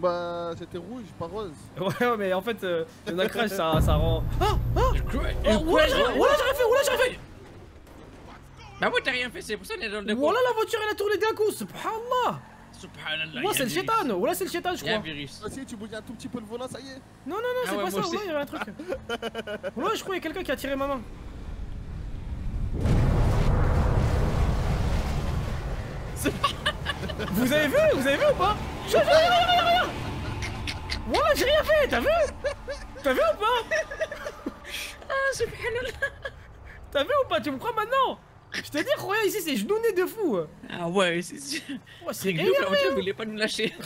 Bah, c'était rouge, pas rose. Ouais, ouais, mais en fait, euh, le crash, ça, ça rend... Ah Ah Oh, j'aurais voilà, j'aurais fait, voilà, j'aurais fait Bah ouais, t'as rien fait, c'est pour ça qu'on est dans le décor. Voilà, la voiture, elle a tourné d'un coup, subhanallah Subhanallah. Moi, a c'est le chétan, voilà, c'est le chétan, je a crois. virus. Ah si, tu bouges un tout petit peu le volant, ça y est. Non, non, non, Ah c'est ouais, pas moi ça, ouais, il y avait un truc. Ouais, je crois qu'il y a quelqu'un qui a tiré ma main. Vous avez vu Vous avez vu ou pas? Je- je- Regarde, regarde, regarde Voilà, j'ai rien fait, t'as vu? T'as vu ou pas? Ah, subhanallah. T'as vu ou pas? Tu me crois maintenant? Je te dis, regarde ici, c'est genouné de fou Ah ouais, c'est sûr. Ouais, c'est la voiture, hein. voulait pas nous lâcher.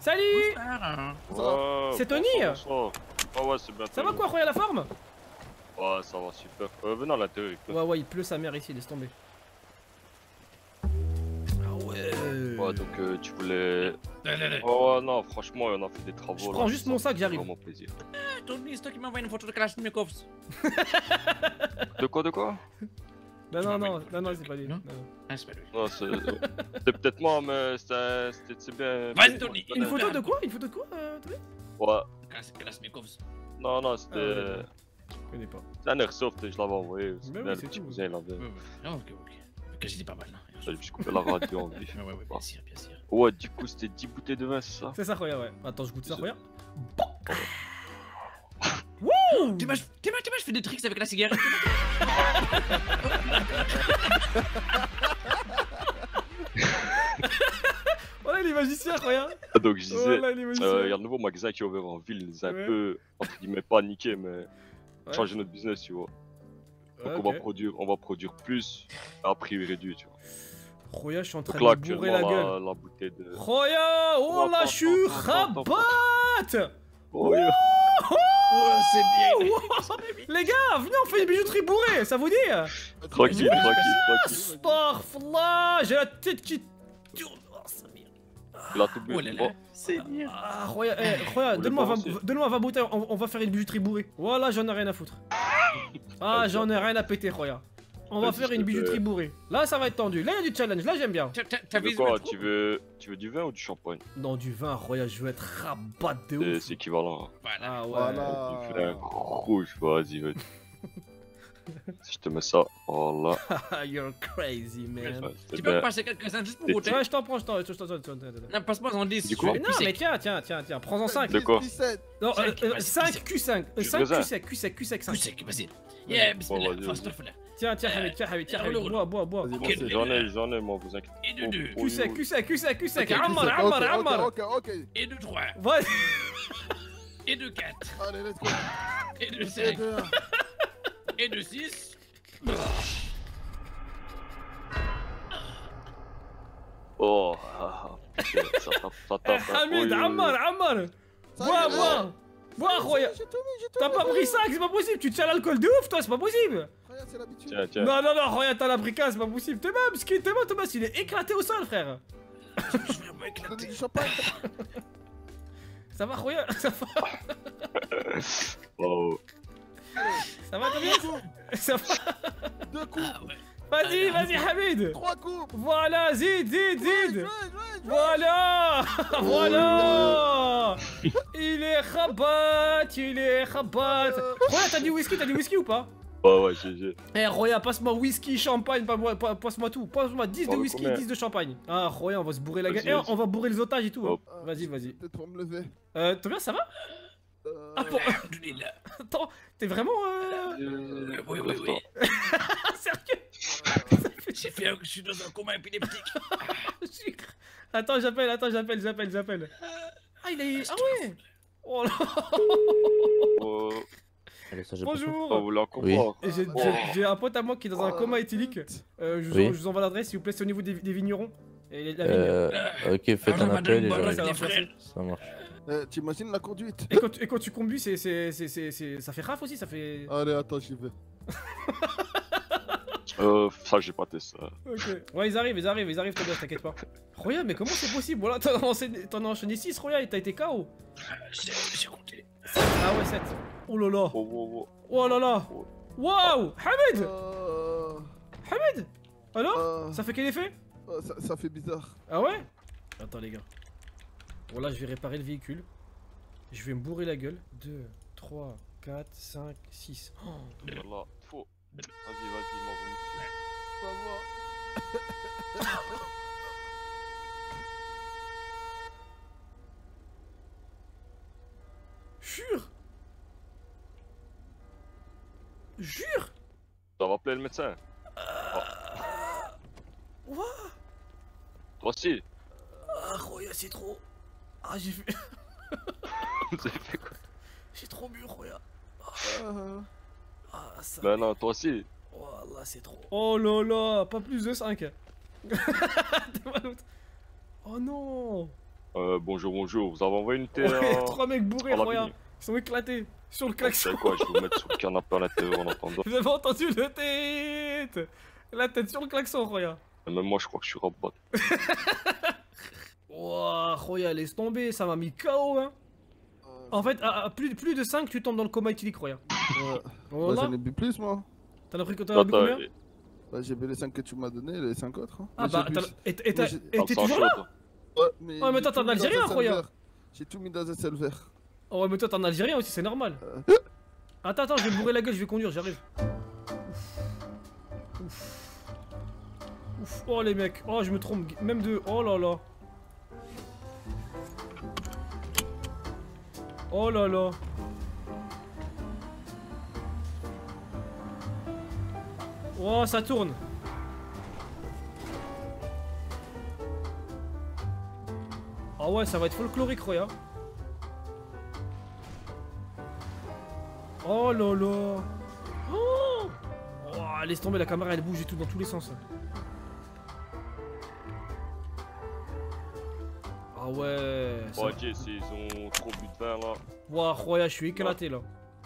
Salut Ouais, C'est Tony bonsoir, bonsoir. Ouais, ouais, c'est bien. Ça va quoi, regarde la forme? Ouais, ça va super. Euh, à l'intérieur. il pleut. Ouais, ouais, il pleut sa mère ici, laisse tomber. Ah ouais donc euh, tu voulais. Non, non, non. Oh ouais, non, franchement, on a fait des travaux. Je là, prends juste mon sac, j'arrive. Vraiment plaisir. Ah, Tony, c'est toi qui m'as envoyé une photo de Kalashnikov. De quoi, de quoi? Non, non, non, non, non, c'est pas lui. Non non, non. Ah, c'est pas lui. Non, c'est peut-être moi, mais c'était bien. Vas-y, Tony. Une photo de quoi? Une photo de quoi, euh, Tony? Ouais. Kalashnikov. Non, non, c'était. Ouais. Je connais pas. C'est un airsoft je l'avais envoyé. Mais C'était oui, bien, c'est le petit tout. ouais. Ah, ok, ok. Ok, j'étais pas mal, là. Je me suis coupé la radio en vif. Ouais, ouais, ouais, bien sûr, bien sûr. Ouais, du coup, c'était 10 bouteilles de vin, c'est ça? C'est ça, regarde, ouais. Attends, je goûte ça, regarde. Wouh T'es mal, t'es mal, t'es mal, je fais des tricks avec la cigarette. Voilà, il est magicien, regarde. Ah, donc je disais, Voilà, il est magicien. euh, il y a le nouveau magasin qui est ouvert en ville, c'est un Ouais. peu, entre guillemets, paniqué, mais Ouais. changer notre business, tu vois. Donc on va produire, on va produire plus à prix réduit, tu vois. Roya, je suis en train là, de me bourrer la gueule. la, bouteille de... Roya, oh là, je suis rabat Oh. Oh, c'est bien. Les gars, venez, on fait une bijouterie bourrée, ça vous dit Tranquille, tranquille, tranquille. J'ai la tête qui tourne. Oh, Il a tout bu. Oh là là. Oh, C'est bien. Ah, Roya, eh, Roya, donne-moi voulez 20 pas donne-moi 20 bouteilles, on, on va faire une bijouterie bourrée. Voilà, j'en ai rien à foutre. Ah, j'en ai rien à péter, Roya. On va faire une bijouterie bourrée. Là, ça va être tendu. Là, il y a du challenge. Là, j'aime bien. T'as- t'as- Tu veux quoi tu veux, tu veux du vin ou du champagne? Non, du vin, Roya, je veux être rabat de C'est- ouf. C'est équivalent. Voilà. Ah ouais. Voilà. Du vin rouge, vas-y, vas-y. Si je te mets ça, voilà. You're crazy, man. Tu peux me passer quelques-uns juste pour goûter Ouais, je t'en prends, je t'en Non, passe-moi en 10. Du coup Mais non, mais tiens, tiens, tiens, tiens, prends-en 5. De quoi? 17. Non, Cinq, vas-y, 5 Q5. Tu 5 raisin. Q5, Q5, Q5, 5. sec, vas-y. Yeah, bismillah. là. Tiens, tiens, Hamid, tiens, Hamid, tiens, Hamid, bois, bois, bois. J'en ai, j'en ai, moi, vous inquiétez Et de deux. Q5, Q5, Q5, Q5. Ok, Ammar, Ok, Ammar, Ammar. Ok, ok, Et de trois. Vas-y. Et de quatre. Allez, let's go. Et de Et cinq. deux. Et de six. Oh, ah, ah, putain, ça tape, ça tape. Hamid, Ammar. Ammar. Ça Bois, bois. Bois, Roya. T'as pas pris 5, c'est pas possible. Tu tiens l'alcool de ouf, toi, c'est pas possible. Regarde, c'est l'habitude. Tiens, tiens. Non, non, non, Roya, t'as la c'est pas possible. T'es même, t'es même, Thomas, il est éclaté au sol, frère. Champagne. Ça va, Roya? Ça va? Oh, Ça va, Thomas Ça va Deux coups. Vas-y, vas-y, Hamid Trois coups. Voilà, zid, zid, zid jouez, jouez. Voilà Voilà Il est rabat, il est rabat Roya, t'as du whisky, t'as du whisky ou pas? Ouais, ouais, j'ai, j'ai. Eh, Roya, passe-moi whisky, champagne, pas moi- pas- passe-moi tout. Passe-moi 10 de Oh, whisky, combien 10 de champagne. Ah, Roya, on va se bourrer la gueule. Eh, on va bourrer les otages et tout. hein. Vas-y, vas-y. Peut-être pour me lever. Euh, Thomas, ça va? Euh, Ah. Attends, t'es vraiment... Euh... Euh, Oui, oui, oui. Sérieux J'ai fait un- Je suis dans un coma épileptique. Sucre. Attends, j'appelle, attends, j'appelle, j'appelle, j'appelle. Ah, il est... Ah ouais Oh là Oh, Bonjour oh, vous voulez encore Oui. J'ai Oh. un pote à moi qui est dans un coma éthylique. Euh, je, vous Oui. en- je vous envoie l'adresse, s'il vous plaît, c'est au niveau des, des vignerons. Et la vigne. Euh, ok, faites Alors, un appel et j'arrive. Ça marche. Euh, T'imagines la conduite Et quand, tu- et quand tu conduis, c'est, c'est, c'est, c'est, c'est- ça fait raf aussi, ça fait... Allez, attends, j'y vais. Euh, ça, j'ai pas testé. ça. Ok. Ouais, ils arrivent, ils arrivent, ils arrivent, Tobias, t'inquiète pas. Roya, mais comment c'est possible? Voilà, t'en as enchaîné- t'en as enchaîné 6, Roya, et t'as été KO. J'ai compté. Ah ouais, 7. Oh là là. Oh, oh, oh. Oh là là. Waouh Hamid Euh, Hamid Alors? euh, Ça fait quel effet? euh, ça, ça fait bizarre. Ah ouais? Attends les gars. Bon là je vais réparer le véhicule. Je vais me bourrer la gueule. 2, 3, 4, 5, 6. Oh. Voilà, faux. Vas-y, vas-y, m'en dessus. Ça va. Jure Jure T'as rappelé le médecin? Ouah Toi aussi? Ah Roya c'est trop Ah j'ai fait... Vous avez fait quoi J'ai trop bu Roya. Euh, Ah ça... Ben non, toi aussi. Wallah c'est trop... Oh là là Pas plus de 5 Oh non. Euh, bonjour, bonjour. Vous avez envoyé une télé Ouais, trois mecs bourrés, mini. Ils sont éclatés Sur le klaxon. quoi, je vais vous mettre sur le canapé à en attendant. Vous avez entendu le tête. La tête sur le klaxon, Roya. Et Même moi, je crois que je suis rabat. Wouah, Roya, laisse tomber, ça m'a mis KO, hein En fait, à, à plus, plus de 5, tu tombes dans le coma éthylique, Roya. Ouais. Voilà. Bah, J'en ai bu plus, moi. T'en as pris t'en as bu combien Bah, j'ai bu les 5 que tu m'as donné, les 5 autres. hein. Ah Mais bah, et- et et t'es toujours là Ouais, mais. Ouais, mais toi, t'es en Algérien, Roya. J'ai tout mis dans un seul verre. Oh ouais, mais toi, t'es en Algérien aussi, c'est normal. Attends, attends, je vais me bourrer la gueule, je vais conduire, j'arrive. Ouf. Ouf. Ouf. Oh les mecs, oh je me trompe, même de... Oh là là. Oh là là. Oh, ça tourne. Ah ouais, ça va être folklorique, Roya. Oh là là. Oh, Oh, laisse tomber, la caméra elle bouge et tout dans tous les sens. Ah ouais. Oh, Jess, ils ont trop bu de vin là. Ouah, Roya, je suis éclaté là.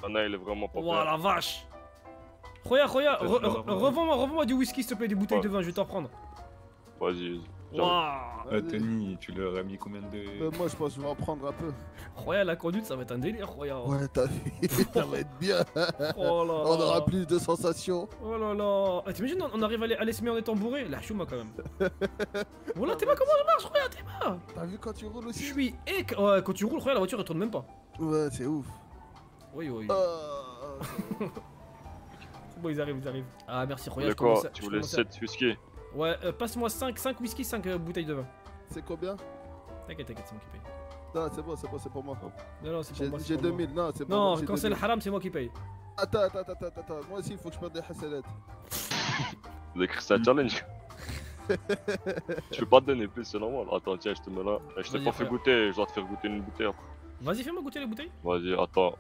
Anna, il est vraiment pas Ouah, la vache. Roya, Roya, revends-moi du whisky s'il te plaît, des bouteilles de vin, je vais t'en prendre. Vas-y, vas-y. Euh, Tony, tu leur as mis combien de. Euh, moi, je pense que je vais en prendre un peu. Roya, la conduite, ça va être un délire, Roya. Ouais, t'as vu, ça va être bien. Oh là On aura plus de sensations. Oh là là ah, T'imagines, on on arrive à aller, à aller se mettre en étant bourré? La chouma quand même. voilà, t'es pas comment je marche, regarde, t'es pas T'as vu quand tu roules aussi? Je suis éc... Ouais, quand tu roules, regarde, la voiture elle tourne même pas. Ouais, c'est ouf. Oui, oui. Euh, C'est bon, ils arrivent, ils arrivent. Ah, merci, Tu Roya, voulais je commence quoi à- Tu voulais 7 whisky Ouais, euh, passe-moi 5, 5 whisky, 5 bouteilles de vin. C'est combien? T'inquiète, t'inquiète, c'est moi qui paye. Non, c'est bon, c'est bon, c'est pour moi. Non, non, c'est pour moi. J'ai pour moi. 2000, non, c'est pour Non, moi. quand c'est le 2000. haram, c'est moi qui paye. Attends, attends, attends, attends. Moi aussi, il faut que je prenne des hassanettes. Vous avez ça challenge Tu peux pas te donner plus, c'est normal. Attends, tiens, je te mets là. Eh, Je t'ai pas fait goûter, je dois te faire goûter une bouteille après. Vas-y, fais-moi goûter les bouteilles. Vas-y, attends.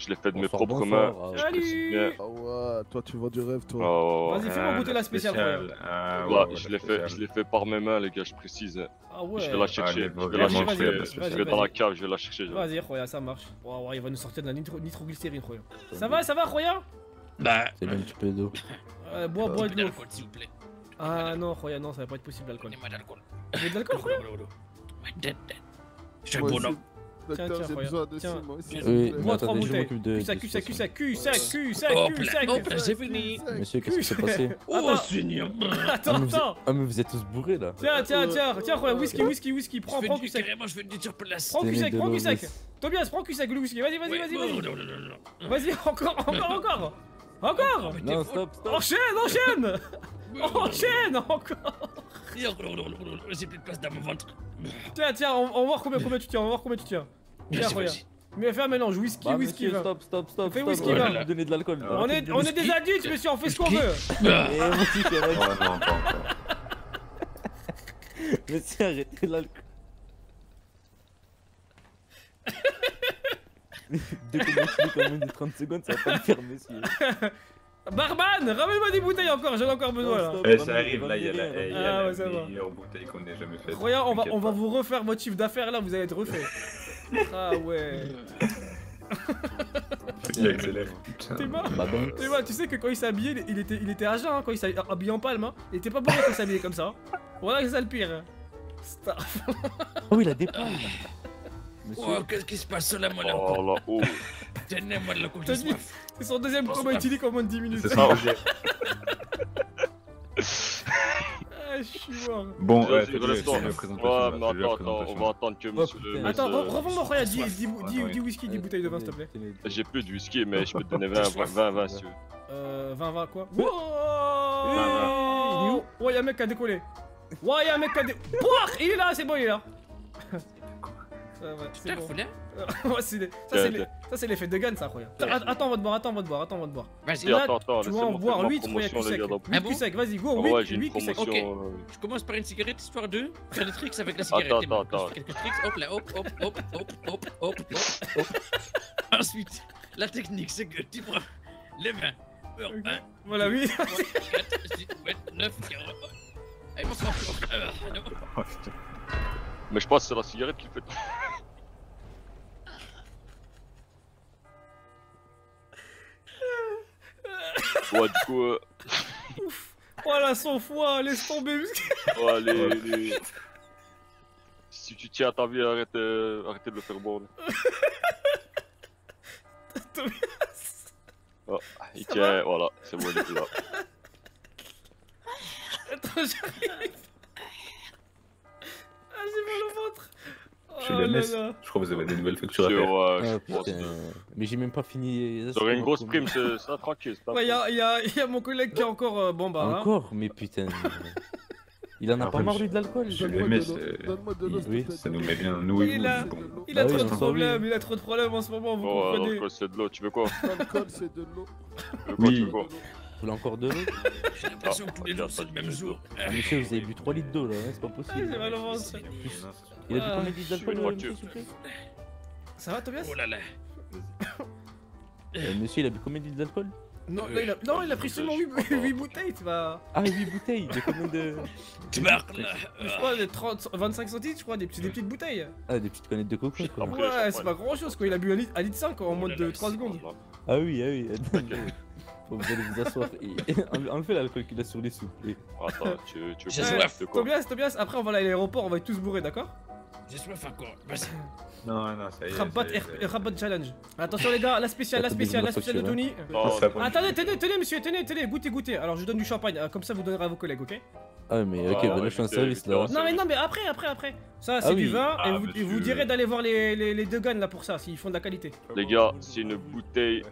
Je l'ai fait de mes propres mains. Ah, précise bien. Ah ouais, toi, tu vois du rêve, toi. Oh, Vas-y, fais-moi goûter la spéciale. Ah, ouais, je l'ai fait, je l'ai fait par mes mains, les gars, je précise. Ah ouais. Je vais la Ah, chercher. je vais la chercher. vas-y, Je vais dans la cave, je vais la chercher. Vas-y, Roya, ça marche. Ouah, il va nous sortir de la nitro nitroglycérine, Roya. Ça va, ça va, Roya Bah. C'est bien peu d'eau. Euh, Bois, bois de l'eau. s'il vous plaît. Ah non, Roya, non, ça va pas être possible l'alcool. Donnez-moi de l'alcool. Roya. Je suis un bonhomme. Docteur, tiens, j'ai besoin de Tiens. moi aussi. Oui, Bois trois bouteilles. sec, Hop cul là, sec. hop là, c'est fini. Monsieur, qu'est-ce qui s'est passé Oh. Seigneur. Attends, ah mais, vous êtes... attends. ah, mais vous êtes tous bourrés là. Tiens, tiens, tiens, tiens, whisky, whisky, whisky. Prends, prends. Carrément, je fais du sur place. Prends de prends Tobias, prends cul sec, le whisky. Vas-y, vas-y, vas-y, non, vas-y. encore, encore, encore. Encore. Non, stop, stop. Enchaîne, enchaîne. Enchaîne, encore. J'ai plus de place dans mon ventre. Tiens, tiens, on, on va voir combien, combien tu tiens, on va voir combien tu tiens. Tiens, regarde. Mais fais un mélange, whisky, Bah, whisky, monsieur, vin. stop, stop, stop. Fais whisky, vin. vous donner de l'alcool. là. On est, on est des adultes, monsieur, on fait ce qu'on veut. Eh, monsieur, Oh arrêtez- l'alcool. Dès qu'on a fini quand même de 30 secondes, ça va pas le faire, monsieur. Barman, ramène-moi des bouteilles encore, j'en ai encore besoin là. stop. Eh, ça arrive là, il y a la, y Ah, a la va. meilleure bouteille qu'on ait jamais faite. Regarde, on va, on va vous refaire votre chiffre d'affaires là, vous allez être refait. Ah ouais. Il accélère. Théma, Bah. Théma, tu sais que quand il s'est habillé, il- était, il était à jeun, hein, quand il s'est habillé en palme. Hein. Il était pas bon quand il s'est habillé comme ça. hein. Voilà, c'est ça le pire. Star. Oh, il a des palmes. Oh, qu'est-ce qui se passe là, moi, là Oh là, oh. Tenez-moi de la coupe dit, c'est son deuxième combat éthylique en moins de 10 minutes. C'est ça. Ah, je suis mort. Bon, ouais, reste-toi. fais-le, présentation, Ouais, mais attends, attends, on va attendre que monsieur le. Attends, monsieur- re- revends-moi, regarde, 10, 10, 10, Ah, ouais. 10 whisky, 10 bouteilles de vin, s'il te plaît. J'ai plus de whisky, mais je peux te donner 20, 20, 20, 20 si tu veux. Euh, 20, 20 quoi? Wow Oh, Ouais, y'a un mec qui a décollé. Ouais, y'a un mec qui a décollé. Pouah Il est là, c'est bon, il est là. Ouais, c'est bon. ça, c'est l'effet de Gun, ça, regarde. Attends, on va te boire, attends, on va te boire, attends, on va te boire. Vas-y, attends, attends, tu vas en boire 8, regarde, cul sec. 8 cul sec, vas-y, go, 8, 8 sec. Ok, je commence par une cigarette, histoire de faire des tricks avec la cigarette. Attends, attends, attends. Hop hop, hop, hop, hop, hop, hop, hop. Ensuite, la technique, c'est que tu prends les mains. Voilà, oui. Mais je pense que c'est la cigarette qui fait. Ouais, du coup, euh, Voilà son foie, laisse tomber. ouais, les, les- Si tu tiens à ta vie, arrête, euh, arrêtez de le faire boire. Oh, il tient, voilà, c'est bon, il est là. Attends, j'arrive. Ah, j'ai mal au ventre. Je la oh laisse. Je crois que vous avez des nouvelles factures à faire. Euh, ah, mais j'ai même pas fini. J'aurais une grosse prime, ce sera tranquille. Il y, a mon collègue qui est encore euh, bon bah. Hein. Encore Mais putain. Euh, il en a pas marre lui de l'alcool. Je le mets. Ça nous met bien nous Il a, ah il a trop de problèmes. Il a trop de problèmes en ce moment. Vous. L'alcool c'est de l'eau. Tu veux quoi L'alcool c'est de l'eau. Oui voulez encore de l'eau J'ai l'impression que tous les jours c'est le même jour. ah, Monsieur, vous avez bu 3 litres d'eau là, hein, c'est pas Ah, possible. j'ai mal au ventre. Il a bu Ah, combien de litres d'alcool, euh, s'il vous plaît? Ça va, Tobias? Oh là là. Euh, Monsieur, il a bu combien de litres d'alcool? Non, là, il a, non, il a pris seulement 8, bouteilles, tu vas. Ah, 8 bouteilles De combien de. Tu marques là. Je crois des 30, 25 centilitres, je crois, des, petites bouteilles. Ah, des petites canettes de coco quoi. Ouais, c'est pas grand chose quoi, il a bu un litre, un litre 5 en moins là de là, 3 c'est secondes. Ah oui, ah oui. Vous allez vous asseoir et enle- enlevez l'alcool qu'il a sur les sous. Et- Attends, tu, tu veux J'ai quoi soif. de quoi Tobias, Tobias, après on va aller à l'aéroport, on va être tous bourrés, d'accord? J'ai soif encore. Vas-y. Non, non, ça y est. Rabat, ça y est, R- ça y est. Rabat challenge. Attention les gars, la spéciale, la spéciale, la spéciale de Tony. Oh. Attendez, tenez, tenez monsieur, tenez, tenez, goûtez, goûtez. Alors je donne du champagne, euh, comme ça vous donnerez à vos collègues, ok? Ah, mais ok, Ah, bah là je en vite, service là. vite. Non mais non mais après, après, après. Ça c'est Ah du oui. vin et Ah, vous, monsieur. vous direz d'aller voir les, les, les deux guns là pour ça, s'ils font de la qualité. Les gars, c'est une bouteille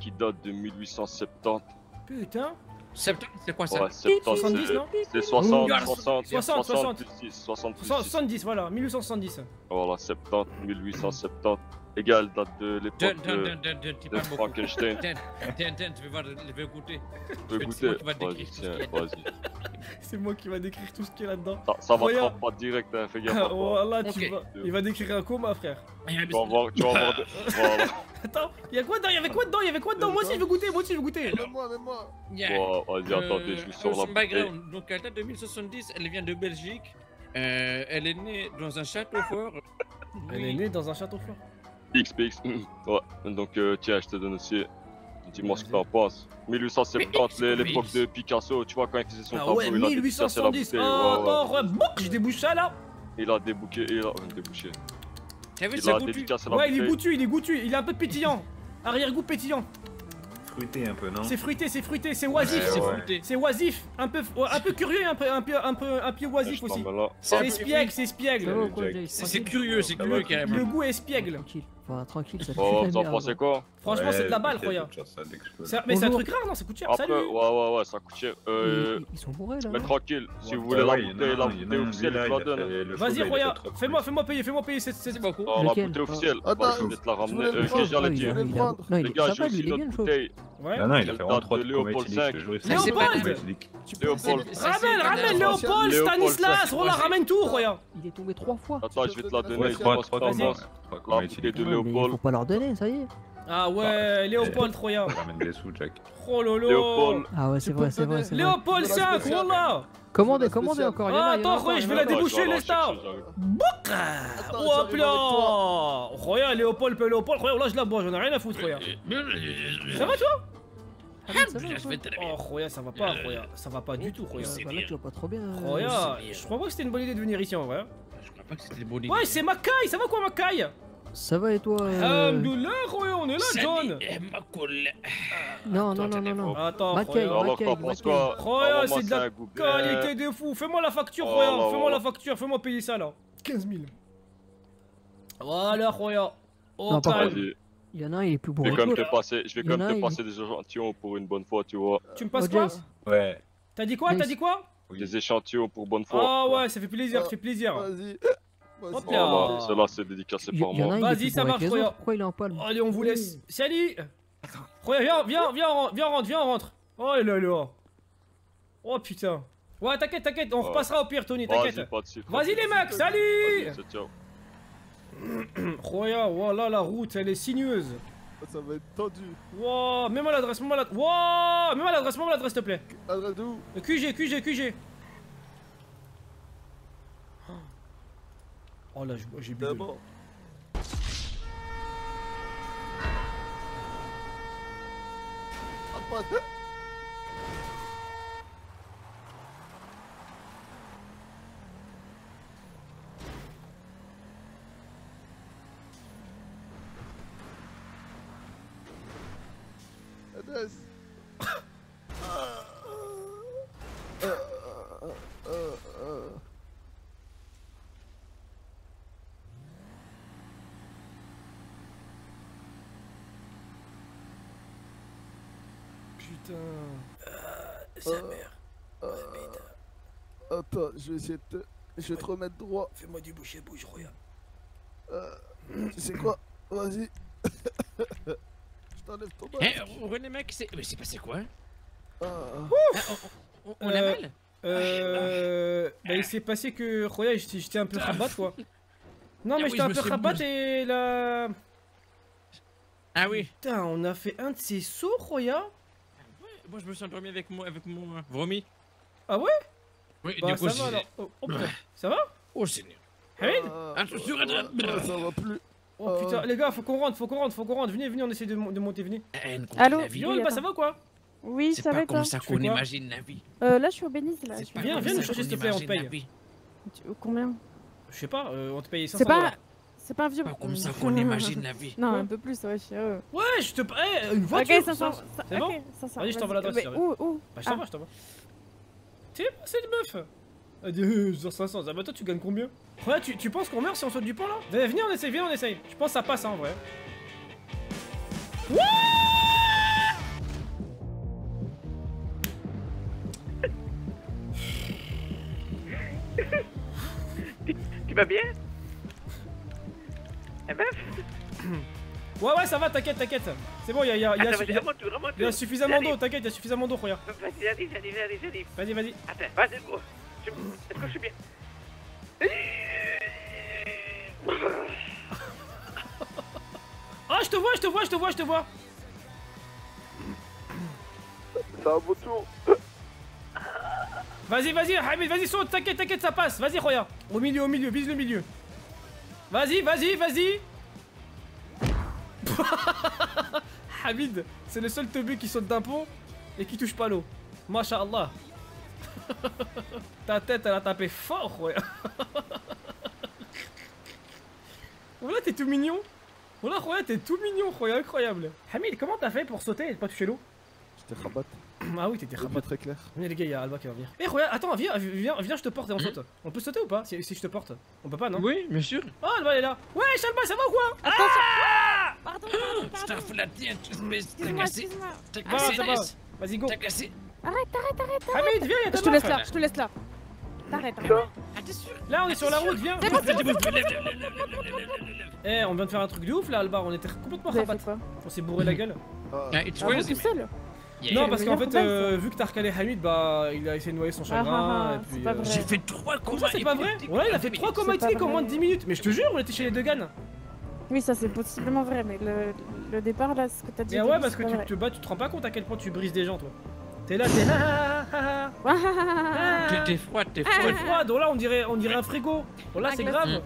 qui date de 1870. Putain. C'est quoi ça? Ouais, 70, 70, c'est- non c'est 60, Regarde, 60, 60, 60 plus 6, 60 plus 6. 70, voilà, 1870. Voilà, 70, 1870. Égal, date de l'époque de, de. Frankenstein. Donne, donne, tu veux voir, je vais goûter. Tu veux goûter qui va Vas-y, tiens. C'est moi qui va décrire tout ce qu'il y a là-dedans. Ça, ça va te pas direct, hein, fais gaffe. Voilà, tu Ok. vas... il va décrire un coma, frère. Tu vas voir, tu vas voir. de- Voilà. Attends, il y a quoi dedans? Il y avait quoi dedans? Il y avait quoi dedans? Moi aussi je veux goûter, moi aussi je veux goûter. Même moi, même moi. Bon, vas-y, attendez, je vous sors la background. Donc, elle date de 1070, elle vient de Belgique. Euh, elle est née dans un château fort. Elle est née dans un château fort. XPX. Ouais, donc euh, tiens, je te donne aussi. Dis-moi ce que t'en penses. 1870, les- l'époque de Picasso, tu vois, quand il faisait son Ah tableau, ouais, il a 1870. Ah, ouais, ouais. je débouche ça là. Il a débouqué, il a. débouché. T'as vu, Il c'est a goûtu. Ouais, il est goûtu, il est goûtu, il est un peu pétillant. Arrière-goût pétillant. Fruité un peu, non C'est fruité, c'est fruité, c'est oisif. Ouais, c'est ouais. fruité. C'est oisif, un peu, un peu curieux, un peu, un peu, un peu, un peu oisif aussi. C'est espiègle, c'est espiègle. C'est curieux, c'est curieux carrément. Le goût est espiègle. Enfin, tranquille, ça oh, fait Oh, vous pensez quoi Franchement, c'est de la balle, Roya. Mais c'est un truc rare, non Ça coûte cher, Après, Ouais, ouais, ouais, ça coûte cher. Euh... Ils sont bourrés là. Mais tranquille, si vous voulez la bouteille, la bouteille officielle, je la donne. Vas-y, Roya, fais-moi fais payer, fais-moi payer cette bouteille. Non, oh, la bouteille officielle, bah, je vais te la ramener. Euh, Kéjar l'a dit. Les gars, j'ai aussi notre bouteille. Ouais. Non, non, il a fait en 3 de Léopold 5. Léopold Ramène, ramène Léopold, Stanislas, Rola, ramène tout, Roya. Il est tombé 3 fois. Attends, je vais te la donner. 3 fois. La bouteille de Léopold. faut pas leur donner, ça y est. Ah ouais, Léopold, Roya. Ramène des sous, Jack. Oh lolo. Léopold. Ah ouais, c'est vrai, c'est vrai, c'est vrai. Léopold 5, voilà. Commandez, commandez encore. Ah, attends, Roya, je vais la déboucher, j'arrive, j'arrive. Bouka Oh, j'arrive avec pla Roya, Léopold, Léopold, Roya, là je la bois, j'en ai rien à foutre, Roya. Ça va, toi Hamid, ça va ou pas Oh, Roya, ça va pas, Roya. Ça va pas du tout, Roya. Bah là, tu vas pas trop bien. Roya, je crois pas que c'était une bonne idée de venir ici en vrai. Je crois pas que c'était une bonne idée. Ouais, c'est Makai, ça va quoi, Makai? Ça va et toi euh, Alhamdoulilah, Roya, on est là, John Eh, colle. Non, non, non, non, non. Attends, Mackay, Roya. C'est de la qualité de fou. Fais-moi la facture, Oh Roya. là Fais-moi la facture, fais-moi payer ça là. 15 000. Voilà, Roya. Oh, calme. il y en a un, il est plus je bourré vais quand même te passer, je vais quand même te passer des échantillons pour une bonne fois, tu vois. Tu me passes Oh, quoi. Ouais. T'as dit quoi? T'as dit quoi? Des échantillons pour bonne fois. Ah ouais, ça fait plaisir, ça fait plaisir. Vas-y. Hop Oh, là. bah, Celle-là, c'est dédicacé par moi. Vas-y, ça marche, Roya. Pourquoi il est en palme Allez, on vous laisse. Salut Roya, viens, viens, viens, viens, rentre, viens, rentre. Oh là là. Oh putain. Ouais, t'inquiète, t'inquiète, on Ouais. repassera au pire, Tony, t'inquiète. Vas-y les mecs, salut. Roya, voilà la route, elle est sinueuse. Ça va être tendu. Wow, mets-moi l'adresse, mets-moi l'adresse. Wow, mets-moi l'adresse, mets-moi l'adresse, s'il te plaît. Adresse de où? QG, QG, QG. Oh là, j'ai bu. D'abord. Ah, Putain. Euh, sa mère. Euh, Attends, je vais essayer de te... Je vais te remettre droit. Fais-moi du bouche à bouche, Roya. Euh, tu sais quoi? Vas-y. je t'enlève ton Eh, masque. René, mec, c'est. Mais c'est passé quoi? Ah. Ah, on- on- On a Euh, mal? Euh. Bah, il s'est passé que Roya, j'étais un peu rabat, quoi. Non, Ah mais oui, j'étais un peu rabat et là. Ah oui. Putain, on a fait un de ces sauts, Roya Moi, je me suis endormi avec mon, avec mon euh, vomi. Ah ouais? Oui, Bah, du coup, ça va alors. Oh, oh, putain. Ça va? Oh, Seigneur. Hamid Adrien. ouais, ça va plus. Oh putain, les gars, faut qu'on rentre, faut qu'on rentre, faut qu'on rentre. Venez, venez, on essaie de, mon- de monter, venez. Contre Allô. Yo, Oui, bah ça va quoi? Oui, C'est ça va pas et toi? comme ça qu'on imagine la vie. Euh, là, je suis au Bénis, là. C'est pas Viens, viens nous chercher, s'il te plaît, on la paye. Tu- Combien? Je sais pas, euh, on te paye 500 C'est pas... dollars. C'est pas un vieux... Pas comme ça qu'on imagine la vie. Non, un peu plus, ouais, euh. Ouais, je te paye une voiture. Ok, 500. ça- ça- C'est bon ok, 500, Vas-y, je t'envoie l'adresse. Où, où? Bah, je t'envoie, Ah. je t'envoie. T'es pas cette meuf? Elle dit, euh, genre 500. Ah bah, toi, tu gagnes combien? Ouais, tu, tu penses qu'on meurt si on saute du pont là? Viens, Venez, on essaye, viens, on essaye. Je pense que ça passe hein, en vrai. Tu vas bien? Eh ben, Ouais, ouais, ça va, t'inquiète, t'inquiète. C'est bon, il y a, y a- y a- Attends, y a- vas-y, remonte, remonte. y a suffisamment d'eau, t'inquiète, y a suffisamment d'eau, regarde. Vas-y, j'arrive, j'arrive, j'arrive, j'arrive. Vas-y, vas-y. Attends, vas-y, go. Je- Est-ce que je suis bien? Ah, je te vois, je te vois, je te vois, je te vois. C'est un beau tour. Vas-y, vas-y, Hamid, vas-y, saute, t'inquiète, t'inquiète, ça passe. Vas-y, regarde. Au milieu, au milieu, vise le milieu. Vas-y, vas-y, vas-y. Hamid, c'est le seul teubé qui saute d'un pont et qui touche pas l'eau. Masha'Allah. Ta tête, elle a tapé fort, ouais. Voilà, t'es tout mignon. Voilà, Roya, t'es tout mignon, Roya, incroyable. Hamid, comment t'as fait pour sauter et pas toucher l'eau? J'étais rabat. Ah oui, t'étais rabat. très clair. Venez les gars, il y a Alba qui va venir. Eh Roya, attends, viens, viens, viens, je te porte et on saute. On peut sauter ou pas? Si, si je te porte On peut pas, non? Oui, bien sûr. Oh, Alba elle est là. Ouais, Alba, ça va ou quoi? Ah Pardon, Je t'en fous la tienne, tu mais t'as Excuse-moi, cassé. T'as cassé. Vas-y, go. T'as cassé. Arrête, arrête, arrête, Hamid, viens, Je te laisse là, je te laisse là. T'arrêtes, arrête. Ah, Là, on est sur la route, viens. Eh, on vient de faire un truc de ouf là, Alba. On était complètement rabat. On s'est bourré la gueule. Ah, Ah seul? Yeah. Non, parce qu'en fait, euh, vu que t'as recalé Hamid, bah, il a essayé de noyer son Ah, chagrin. ah, ah, et puis, euh. J'ai fait trois Comment combats. ça, c'est pas vrai Ouais, il a fait deux trois minutes. combats en moins de 10 minutes. Mais je te jure, on était chez les deux Gannes. Oui, ça c'est possiblement vrai, mais le, le départ là, ce que t'as dit. Mais ouais, parce que tu te bats, tu te rends pas compte à quel point tu brises des gens, toi. T'es là, t'es là. ah, ah, ah. T'es- T'es froide, t'es T'es froide. froide. Oh là, on dirait, on dirait un frigo. Oh là, c'est grave.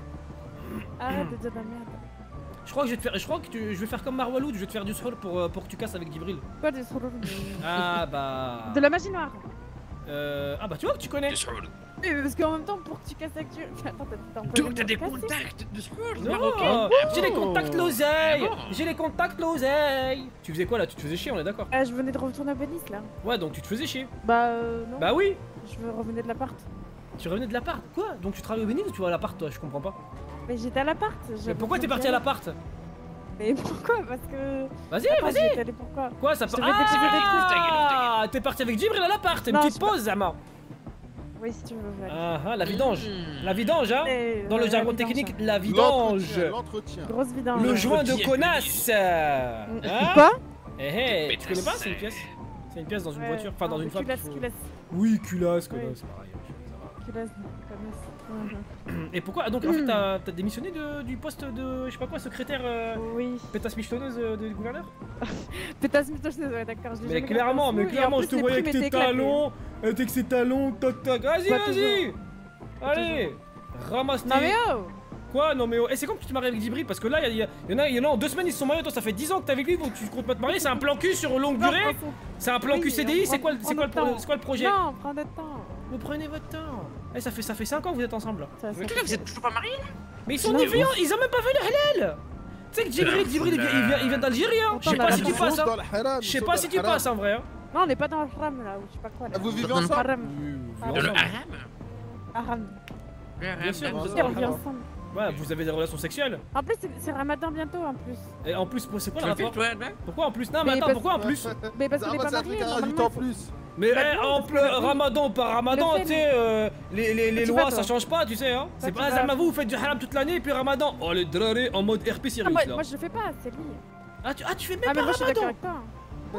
Arrête de dire de la merde. Je crois que je vais te faire, je crois que tu- je vais faire comme Marwaloud, je vais te faire du sol pour, euh, pour que tu casses avec Djibril. Quoi des srouloulous Ah bah. De la magie noire. Euh, ah bah tu vois que tu connais. Mais parce qu'en même temps, pour que tu casses avec tu. Attends, t'as t'as des contacts de sport Non, j'ai les contacts l'oseille. Ah J'ai les contacts l'oseille. Tu faisais quoi là? Tu te faisais chier, on est d'accord? Ah, je venais de retourner à Venise là. Ouais, donc tu te faisais chier. Bah euh, non. Bah oui. Je revenais de l'appart. Tu revenais de l'appart? Quoi? Donc tu travailles au Bénin ou tu vas à l'appart toi? Je comprends pas. Mais j'étais à l'appart. Mais pourquoi t'es parti à l'appart? Mais pourquoi? Parce que. Vas-y, vas-y. pourquoi? Quoi ça peut. Ah T'es parti avec Djibril à l'appart Une petite pause, Zama Oui, si tu veux. Ah ah, la vidange La vidange, hein Dans le ouais, jargon technique, la vidange L'entretien. Grosse vidange. Le joint de connasse Hein Quoi? Eh eh, tu connais pas C'est une pièce? C'est une pièce dans une voiture, enfin dans une femme. Oui, culasse, connasse, c'est pareil. Culasse, connasse. Et pourquoi ah, Donc en fait, t'as démissionné de- du poste de, je sais pas quoi, secrétaire euh, Oui. pétasse michetonneuse euh, de gouverneur? Pétasse mitonneuse, ouais, d'accord. je l'ai Mais clairement, mais clairement, en je te voyais avec tes talons, avec tes talons, toc toc, vas-y, vas-y. Allez Ramasse tes- oh Quoi? Non mais oh Et c'est quand que tu te maries avec Djibril Parce que là, il y, en a, y en a en deux semaines, ils se sont mariés, toi ça fait 10 ans que t'es avec lui, donc tu comptes pas te marier, c'est un plan cul sur longue durée C'est un plan cul CDI, c'est quoi, quoi, quoi le projet? Non, prends notre temps. Mais prenez votre temps. Eh, ça fait, ça fait 5 ans que vous êtes ensemble. Ça, ça Mais fait- là, vous êtes toujours pas mariés Mais ils sont Non, vieux, ils ont même pas vu le halal Tu sais que Djibril, Djibril, il vient, il d'Algérie, hein. Je sais pas mais si tu passes, hein. Je sais pas si tu passes en vrai, hein. Non, on n'est pas dans le haram là, ou je sais pas quoi là. Ah, Vous vivez ensemble. Dans le Haram? haram. Haram. Bien sûr, vous êtes ensemble. Ouais, vous avez des relations sexuelles En plus, c'est- Ramadan bientôt en plus. Et en plus, c'est quoi le rapport Pourquoi en plus Non, mais Mais attends, pourquoi en plus Mais parce Ça qu'on n'est va, pas ça mariés, fait un normalement. rajout en plus. Mais Bah eh, en plus, ramadan par ramadan, tu sais, euh, les, les, les Tu lois ça change pas, tu sais, hein. C'est pas. Zalma, vous, vous faites du haram toute l'année et puis ramadan. Oh, les drarés en mode RP Ah, Sirius moi, là. moi je le fais pas, c'est lui. Ah, tu, ah, tu fais même Ah, mais pas moi ramadan avec toi. Ah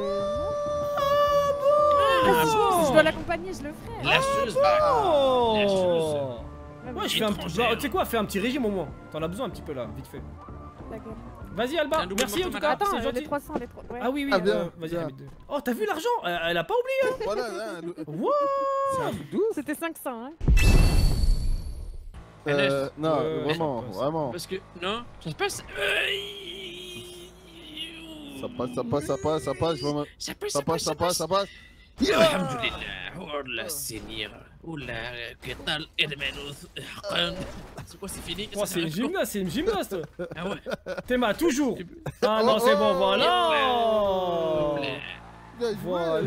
Ah, si, bon si je dois l'accompagner, je le ferai. Va Oh Ouais, je fais un petit. bah, tu sais quoi, fais un petit régime au moins. T'en as besoin un petit peu là, vite fait. D'accord. Vas-y, Alba, merci en tout cas, Attends, euh, les gentil. 300, les 300. Ouais. Ah oui, oui, Ah, euh, vas-y. Oh, t'as vu l'argent? Elle, elle a pas oublié, hein Voilà, hein, Wow. C'était 500, hein. Euh, non, vraiment, vraiment. Parce que, non, ça se passe. Ça passe, ça passe, ça passe, ça passe, Ça passe, Ça passe, ça passe, ça passe. Alhamdulillah, oh la Seigneur, oh la Ketal Edmenus, C'est quoi, c'est fini Oh, c'est une gymnaste, c'est une gymnaste Ah ouais Théma, toujours Ah non, c'est bon, voilà joué. Voilà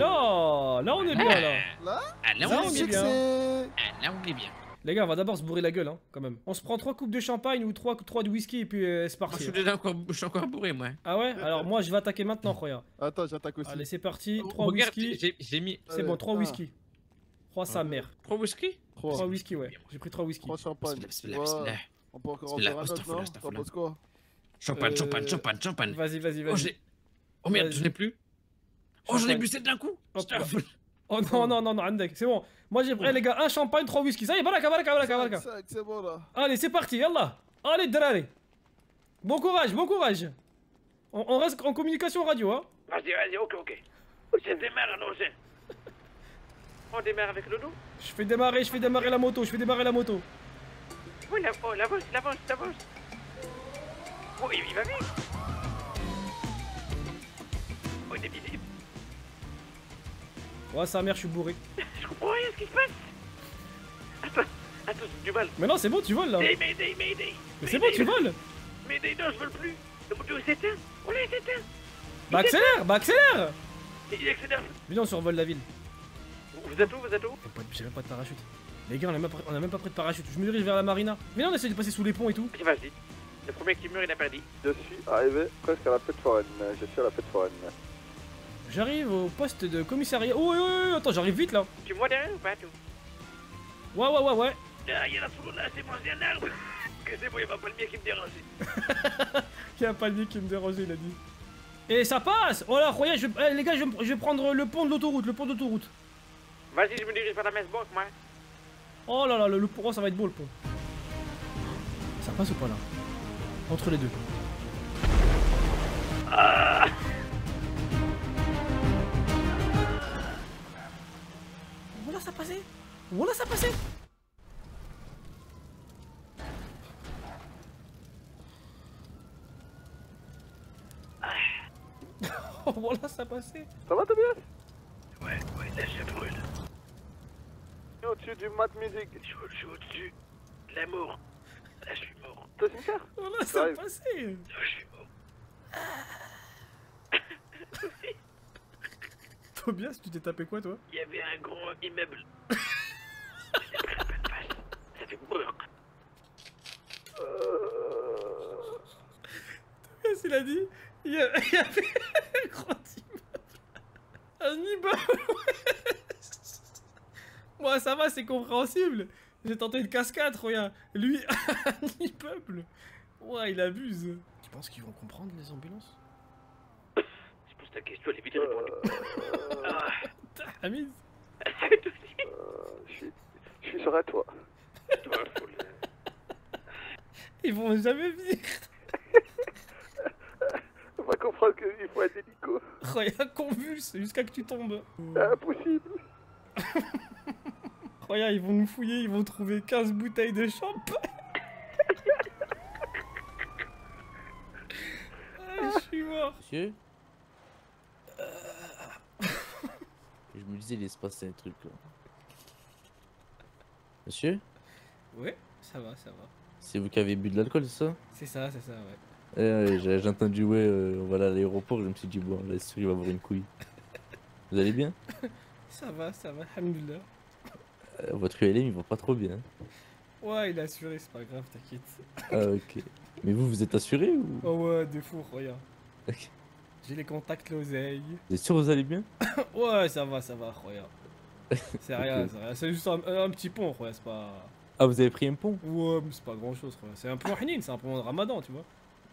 Là, on est bien, là Là, Ah là, on est bien. Ah là, on est bien. Les gars, on va d'abord se bourrer la gueule, hein, quand même. On se prend trois coupes de champagne ou trois, trois de whisky et puis euh, c'est Moi, je parti. suis déjà encore, je suis encore bourré, moi. Ah ouais? Alors moi, je vais attaquer maintenant, Roya. Attends, j'attaque aussi. Allez, c'est parti. Trois Regarde, whisky. j'ai j'ai mis C'est bon, trois Ah. whisky. Trois sa mère. trois whisky. Trois. Trois whisky, ouais. J'ai pris trois whisky. Trois champagnes. Bismillah, Ouais. bismillah. On peut encore en faire un autre, astaghfirullah, non? T'en astaghfirullah. penses quoi? Champagne, Euh, champagne, champagne, champagne. Vas-y, vas-y, Oh, vas-y. Oh merde, je n'ai plus. Oh, j'en ai Champagne. bu sept d'un coup. Hop là. Astaghfirullah. Oh non, non, non, non, Andek, c'est bon. Moi j'ai pris, les gars, un champagne, trois whisky. Ça y est, baraka, baraka, baraka, baraka. Cinq, C'est bon là. Allez, c'est parti, yallah. Allez, drari. Bon courage, bon courage. On, on reste en communication radio, hein. Vas-y, vas-y, ok, ok. Je démarre, non, je... On démarre avec le dos Je fais démarrer, je fais démarrer la moto, je fais démarrer la moto. Oui, la, oh, l'avance, l'avance, l'avance. Oh, il, il va vite. Oh, il est. Ouais, sa mère, je suis bourré. Je comprends rien ce qui se passe. Attends, attends, du mal. Mais non, c'est bon, tu voles là. Mayday, mayday, mayday. Mais c'est bon, tu voles. Mayday, non, je vole plus. Le moteur s'éteint. Là, il s'éteint. Bah accélère, bah accélère. Il accélère. Viens, on survole la ville. Vous êtes où, vous êtes où J'ai même pas de parachute. Les gars, on a, même pas, on a même pas pris de parachute. Je me dirige vers la marina. Mais non, on essaie de passer sous les ponts et tout. Vas-y, vas-y. Le premier qui meurt, il a perdu. Je suis arrivé presque à la fête foraine. Je suis à la fête foraine. J'arrive au poste de commissariat. Oh, ouais, ouais, ouais, attends, j'arrive vite là. Tu me vois derrière ou pas, tout Ouais, ouais, ouais, ouais. Ah, il y a la seconde là, c'est mangé un arbre. Que c'est bon, il va pas le mien qui me dérange. Il y a un panier qui me dérangeait, il a dit. Et ça passe Oh là, regarde, je... eh, les gars, je, vais- je vais prendre le pont de l'autoroute, le pont d'autoroute. Vas-y, je me dirige vers la messe banque, moi. Oh là là, le, le pont, oh, ça va être beau le pont. Ça passe ou pas là? Entre les deux. ça passait Voilà, ça passait Oh, voilà, ça passait Ça va Tobias? Ouais, ouais, là je brûle. Je suis au-dessus du mat music. Je suis au- je suis au-dessus. de L'amour. Là je suis mort. T'as une carte Voilà, ça passait Là je suis mort. Tobias, tu t'es tapé quoi, toi? Il y avait un gros immeuble. J'étais prêt à peine passe. Ça fait peur. Tobias, il a dit il y, a- il y avait un grand immeuble. Un immeuble Moi, ça va, c'est compréhensible. J'ai tenté une cascade, regarde. Lui, un immeuble. Ouais, il abuse. Tu penses qu'ils vont comprendre, les ambulances? Je pose ta question, elle est vite répondue. Ah, Hamid c'est aussi. Je suis, sur toit. Toi, Ils vont jamais venir. On va comprendre qu'il faut un hélico. Regarde, convulse jusqu'à que tu tombes. Impossible. Regarde, ils vont nous fouiller, ils vont trouver 15 bouteilles de champagne. Ah, je suis mort. Monsieur Je me disais, il se passer un truc là. Monsieur Ouais, ça va, ça va. C'est vous qui avez bu de l'alcool, c'est ça? C'est ça, c'est ça, ouais. Eh j'ai entendu, ouais, euh, on va aller à l'aéroport, je me suis dit, bon, là, sûr, il va avoir une couille. Vous allez bien? Ça va, ça va, alhamdoulilah. Euh, Votre ULM, il va pas trop bien. Ouais, il est assuré, c'est pas grave, t'inquiète. Ah, ok. Mais vous, vous êtes assuré ou? Oh ouais, de fou, regarde. Ok. J'ai les contacts, l'oseille. Vous êtes sûr vous allez bien? Ouais, ça va, ça va, regarde. C'est rien, c'est rien. C'est juste un, un petit pont, regarde, c'est pas. Ah, vous avez pris un pont? Ouais, mais c'est pas grand chose, regarde. C'est un pont Hinin, c'est un pont de ramadan, tu vois.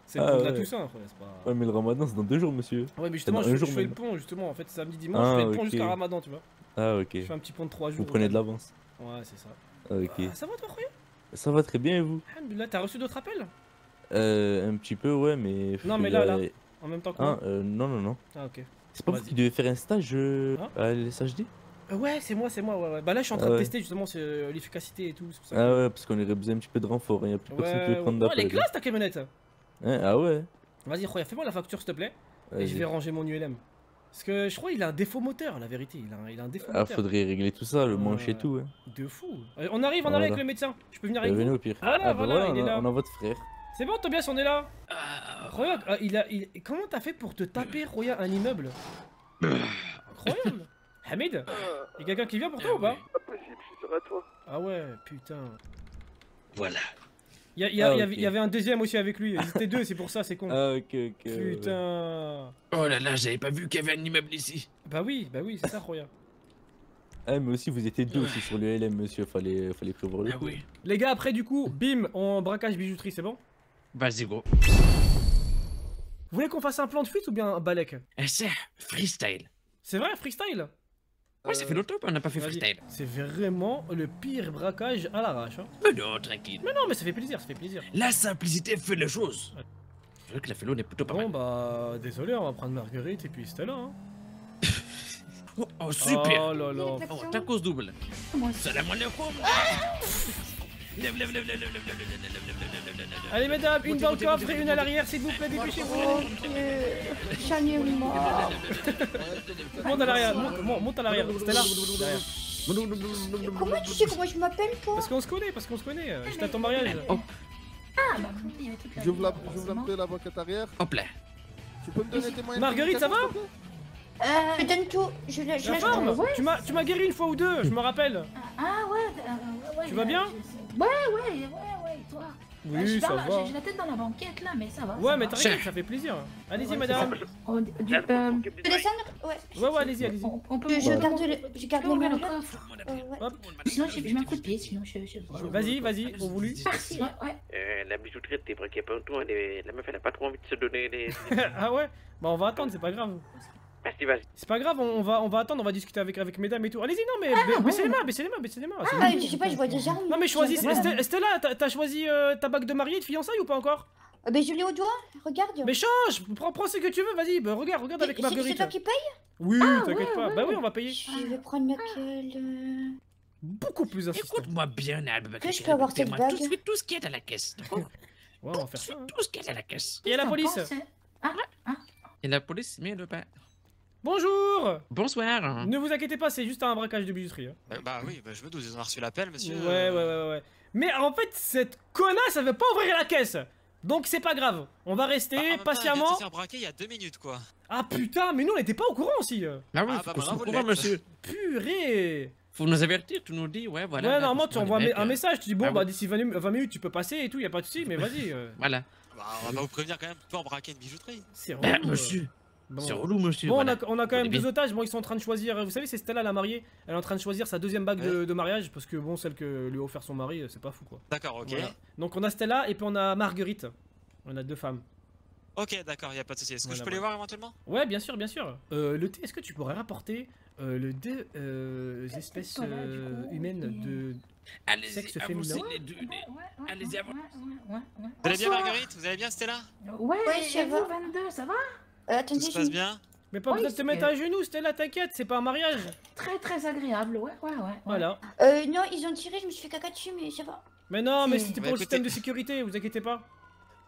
C'est le Ah, pont de la. Toussaint, regarde, c'est pas. Ouais, mais le ramadan, c'est dans deux jours, monsieur. Ouais, mais justement, je, un je jour fais le pont, justement. En fait, samedi, dimanche, Ah, je fais le pont jusqu'à ramadan, tu vois. Ah, ok. Je fais un petit pont de 3 jours. Vous prenez de regarde. l'avance. Ouais, c'est ça. Ah, ok. Ah, ça va, toi, regarde Ça va très bien, et vous? Alhamdoulilah, t'as reçu d'autres appels? Euh, un petit peu, ouais, mais. Non, mais là, là, en même temps que Ah, moi. euh, non, non, non. Ah, ok. C'est pas vous qui devez faire un stage euh, Hein? à l'SHD Euh, Ouais, c'est moi, c'est moi, ouais, ouais. Bah là, je suis en train Ah de tester justement euh, l'efficacité et tout. pour ça Ah que- ouais, parce qu'on aurait besoin un petit peu de renfort, il y a plus personne qui veut prendre ouais. Oh, elle est d'appel. classe ta camionnette Hein, ah ouais Vas-y, Roya, fais-moi la facture s'il te plaît. Et je vais ranger mon ULM. Parce que je crois qu'il a un défaut moteur, la vérité. Il a un, il a un défaut Ah, moteur. faudrait régler tout ça, le manche et tout. Hein. De fou. Euh, On arrive, on Voilà. arrive avec le médecin. Je peux venir avec Euh, venez vous au pire. Voilà, Ah, bah voilà, il est on a- là. On a votre frère. C'est bon, Tobias, on est là. Roya, ah, il a, il- comment t'as fait pour te taper, Roya, un immeuble? Incroyable. Hamid, y'a quelqu'un qui vient pour toi ou pas? Impossible, je suis sur un toit. Ah ouais, putain. Voilà. Il y, Ah, avait- y un deuxième aussi avec lui. Ils étaient deux, c'est pour ça, c'est con. Ah, ok, ok. Putain. Oh là là, j'avais pas vu qu'il y avait un immeuble ici. Bah oui, bah oui, c'est ça, Roya. Ah, mais aussi, vous étiez deux aussi sur le LM, monsieur. Fallait, fallait prévoir le Ah coup. oui. Les gars, après, du coup, bim, on braquage bijouterie, c'est bon? Vas-y, go. Vous voulez qu'on fasse un plan de fuite ou bien un balek Eh, c'est freestyle. C'est vrai, freestyle? Ouais, ça fait longtemps qu'on n'a pas fait freestyle. C'est vraiment le pire braquage à l'arrache. Hein. Mais non, tranquille. Mais non, mais ça fait plaisir, ça fait plaisir. La simplicité fait les choses. Je vois que la félo est plutôt pas Bon, mal. bah, désolé, on va prendre Marguerite et puis Stella. Hein. Oh, oh, super. Oh là là. Oh, tacos double. Salam alaikum. Lève, lève, lève, lève, lève, lève, lève, lève, lève, lève, Allez, mesdames, une dans le coffre et une à l'arrière, s'il vous plaît, dépêchez-vous. Calmez-moi. Monte à l'arrière, monte, monte, monte à l'arrière. Stella, derrière. Comment tu sais comment je m'appelle, toi Parce qu'on se connaît, parce qu'on se connaît. euh, J'étais à ton mariage. Ah, bah, il y avait toute la J'ouvre la, j'ouvre la banquette arrière. Hop là. Tu peux me donner tes moyens de Marguerite, ça va Euh, je donne tout. Je, la- je La lâche forme. Ouais. Tu m'as tu m'as guéri une fois ou deux, je me rappelle. Ah, ouais, euh, ouais, ouais. Tu vas euh, bien je- Ouais, ouais, ouais, ouais, et toi Oui, Euh, je suis ça pas- va. J'ai la tête dans la banquette là, mais ça va. Ouais, ça mais t'inquiète, ça fait plaisir. Allez-y, Ouais, madame. Oh, du- euh, Tu descends Ouais. Ouais, ouais, allez-y, allez-y. On peut Je- on garde on le- je garde on coffre. Euh. Hop. Sinon, je je mets un coup de pied, sinon je. je... Vas-y, vas-y, au voulu. Merci, ouais, ouais. Euh, la bijouterie était braquée pas est- la meuf elle a pas trop envie de se donner les. ah ouais? Bah on va attendre, c'est pas grave. Vas-y, vas-y. C'est pas grave, on va, on va attendre, on va discuter avec, avec mesdames et tout. Allez-y, non, mais Ah, baissez les mains, baissez les mains, baissez les mains. Ah, je sais pas, je vois déjà. Non, mais choisis. Estella, t'as- choisi euh, ta bague de mariée de fiançailles ou pas encore? Ah, ben je l'ai au doigt, regarde. Mais change Prends, prends ce que tu veux, vas-y, bah, regarde, regarde avec C'est- C'est Marguerite. toi qui paye? Oui, Ah, t'inquiète ouais, pas. ouais, bah oui, on va payer. Je vais prendre laquelle euh, Beaucoup plus insistant. Écoute-moi bien, Alba. Que je peux avoir cette Tout, bague ce- tout ce qui est à la caisse, d'accord? Ouais, on va faire ça. hein. Tout ce qui est à la caisse. Et la police? Et la police, mais le père. Bonjour Bonsoir. Ne vous inquiétez pas, c'est juste un braquage de bijouterie. hein. Euh, Bah oui, bah, je me doute, ils ont reçu l'appel, monsieur. Ouais, ouais, ouais, ouais. Mais en fait, cette connasse, elle veut pas ouvrir la caisse. Donc c'est pas grave. On va rester Bah, temps, patiemment. Il braquer y a deux minutes, quoi. Ah putain, mais nous on était pas au courant aussi. euh. Ah oui, Ah, bah, vous courant, monsieur. Purée Faut nous avertir, tu nous dis, ouais, voilà. Ouais, là, normalement tu envoies un, mette, message, tu dis bon Ah bah ouais. d'ici 20, mi- 20 minutes tu peux passer et tout, y a pas de souci, mais vas-y. euh. Voilà. Bah, on va vous prévenir quand même, tu peux en braquer une bijouterie. C'est Bah, euh. monsieur. Bon. C'est relou, monsieur. Bon, voilà. on, a, on a quand même deux otages. Bon, ils sont en train de choisir. Vous savez, c'est Stella la mariée. Elle est en train de choisir sa deuxième bague de, de mariage parce que bon, celle que lui a offert son mari, c'est pas fou quoi. D'accord, ok. Voilà. Donc on a Stella et puis on a Marguerite. On a deux femmes. Ok, d'accord, y a pas de souci. Est-ce que Voilà, je peux les voir éventuellement? Ouais, bien sûr, bien sûr. Euh, le thé, est-ce que tu pourrais rapporter euh, le deux euh, espèces euh, coup, humaines de Allez-y, sexe avancez féminin? les deux. les- Allez-y, avancez. Vous allez bien. Marguerite? Vous allez bien, Stella? Ouais, Ouais, ça vous, va. 22, ça va? Tout Attendez, se je- passe bien Mais pas Oui, besoin de te mettre à genoux, Stella, t'inquiète, c'est pas un mariage. Très très agréable, ouais, ouais, ouais. Voilà. Euh, non, ils ont tiré, je me suis fait caca dessus, mais ça va. Mais non, mais c'était Bah, pour le écoutez- système de sécurité, vous inquiétez pas.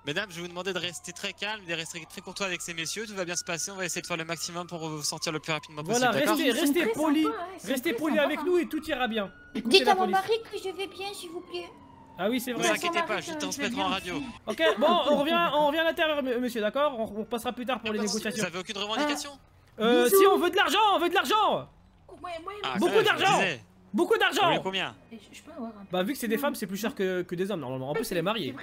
Mesdames, je vais vous demander de rester très calme, de rester très courtois avec ces messieurs. Tout va bien se passer. On va essayer de faire le maximum pour vous sortir le plus rapidement Voilà, possible. d'accord restez, restez très poli, sympas, hein, ils sont restez très poli sympas, avec hein. nous et tout ira bien. Écoutez Dites à mon mari que je vais bien, s'il vous plaît. Ah oui, c'est Ne vrai. vous inquiétez pas, je euh, transmettrai en radio. Ok, bon, on revient, on revient à l'intérieur, monsieur, d'accord? On, on passera plus tard pour les Vous négociations. avez aucune revendication? Euh, Bisous. si on veut de l'argent, on veut de l'argent Ah, Beaucoup vous d'argent. Beaucoup Vous d'argent combien Je peux avoir un Bah vu que c'est des femmes, c'est plus cher que, que des hommes normalement. En plus, elle est mariée.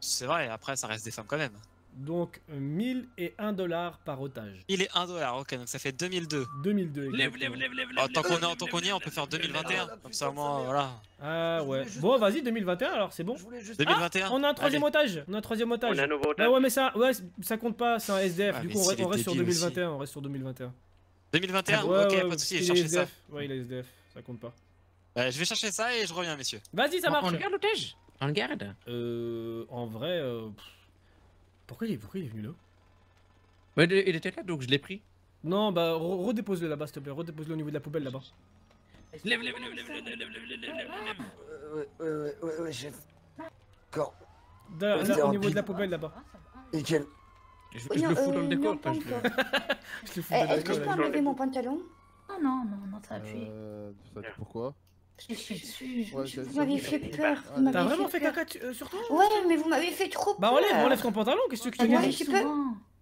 C'est vrai, après, ça reste des femmes quand même. Donc euh, 1001 dollars par otage. Il est 1 dollar, ok, donc ça fait 2002. 2002. Lève, lève, lève, lève, Oh, lève, tant qu'on est, lève, tant lève, qu'on y est, on peut faire lève, lève, 2021. lève, Comme ça, au moins, voilà. Ah ouais. Bon, vas-y, 2021 alors, c'est bon. 2021. Ah, on a un troisième Allez. otage. On a un troisième otage. On a un nouveau Bah otage. ouais, mais ça, ouais, ça compte pas, c'est un SDF. Ah, du coup, on, reste- on est reste sur débile 2021. On reste sur 2021. 2021 Ouais, Ok, ouais, pas de soucis, cherchez ça. SDF. Ouais, il est SDF. Ça compte pas. Euh, je vais chercher ça et je reviens, messieurs. Vas-y, ça On- marche. On garde l'otage? On le garde? Euh, en vrai, euh, pourquoi il est, pourquoi il est venu là? Il il était là, donc je l'ai pris. Non, bah re- redépose-le là-bas, s'il te plaît. Redépose-le au niveau de la poubelle là-bas. Lève, lève, lève, lève, lève, lève, lève, lève, lève, lève. Ouais, ouais, ouais, ouais, chef. D'accord. Là, là, au niveau de la poubelle là-bas. Nickel. Je, je le fous dans le décor. je le- fous Eh, dans le Est-ce que je décor, peux enlever mon pantalon? Ah non, non, non, ça appuie. Euh, pourquoi? Je suis dessus. Ouais, j'ai- Vous m'avez fait peur. T'as vraiment fait caca tu- euh, sur toi Ouais, mais vous m'avez fait trop Bah peur. enlève, enlève ton pantalon, qu'est-ce que je te Ouais, dis je peux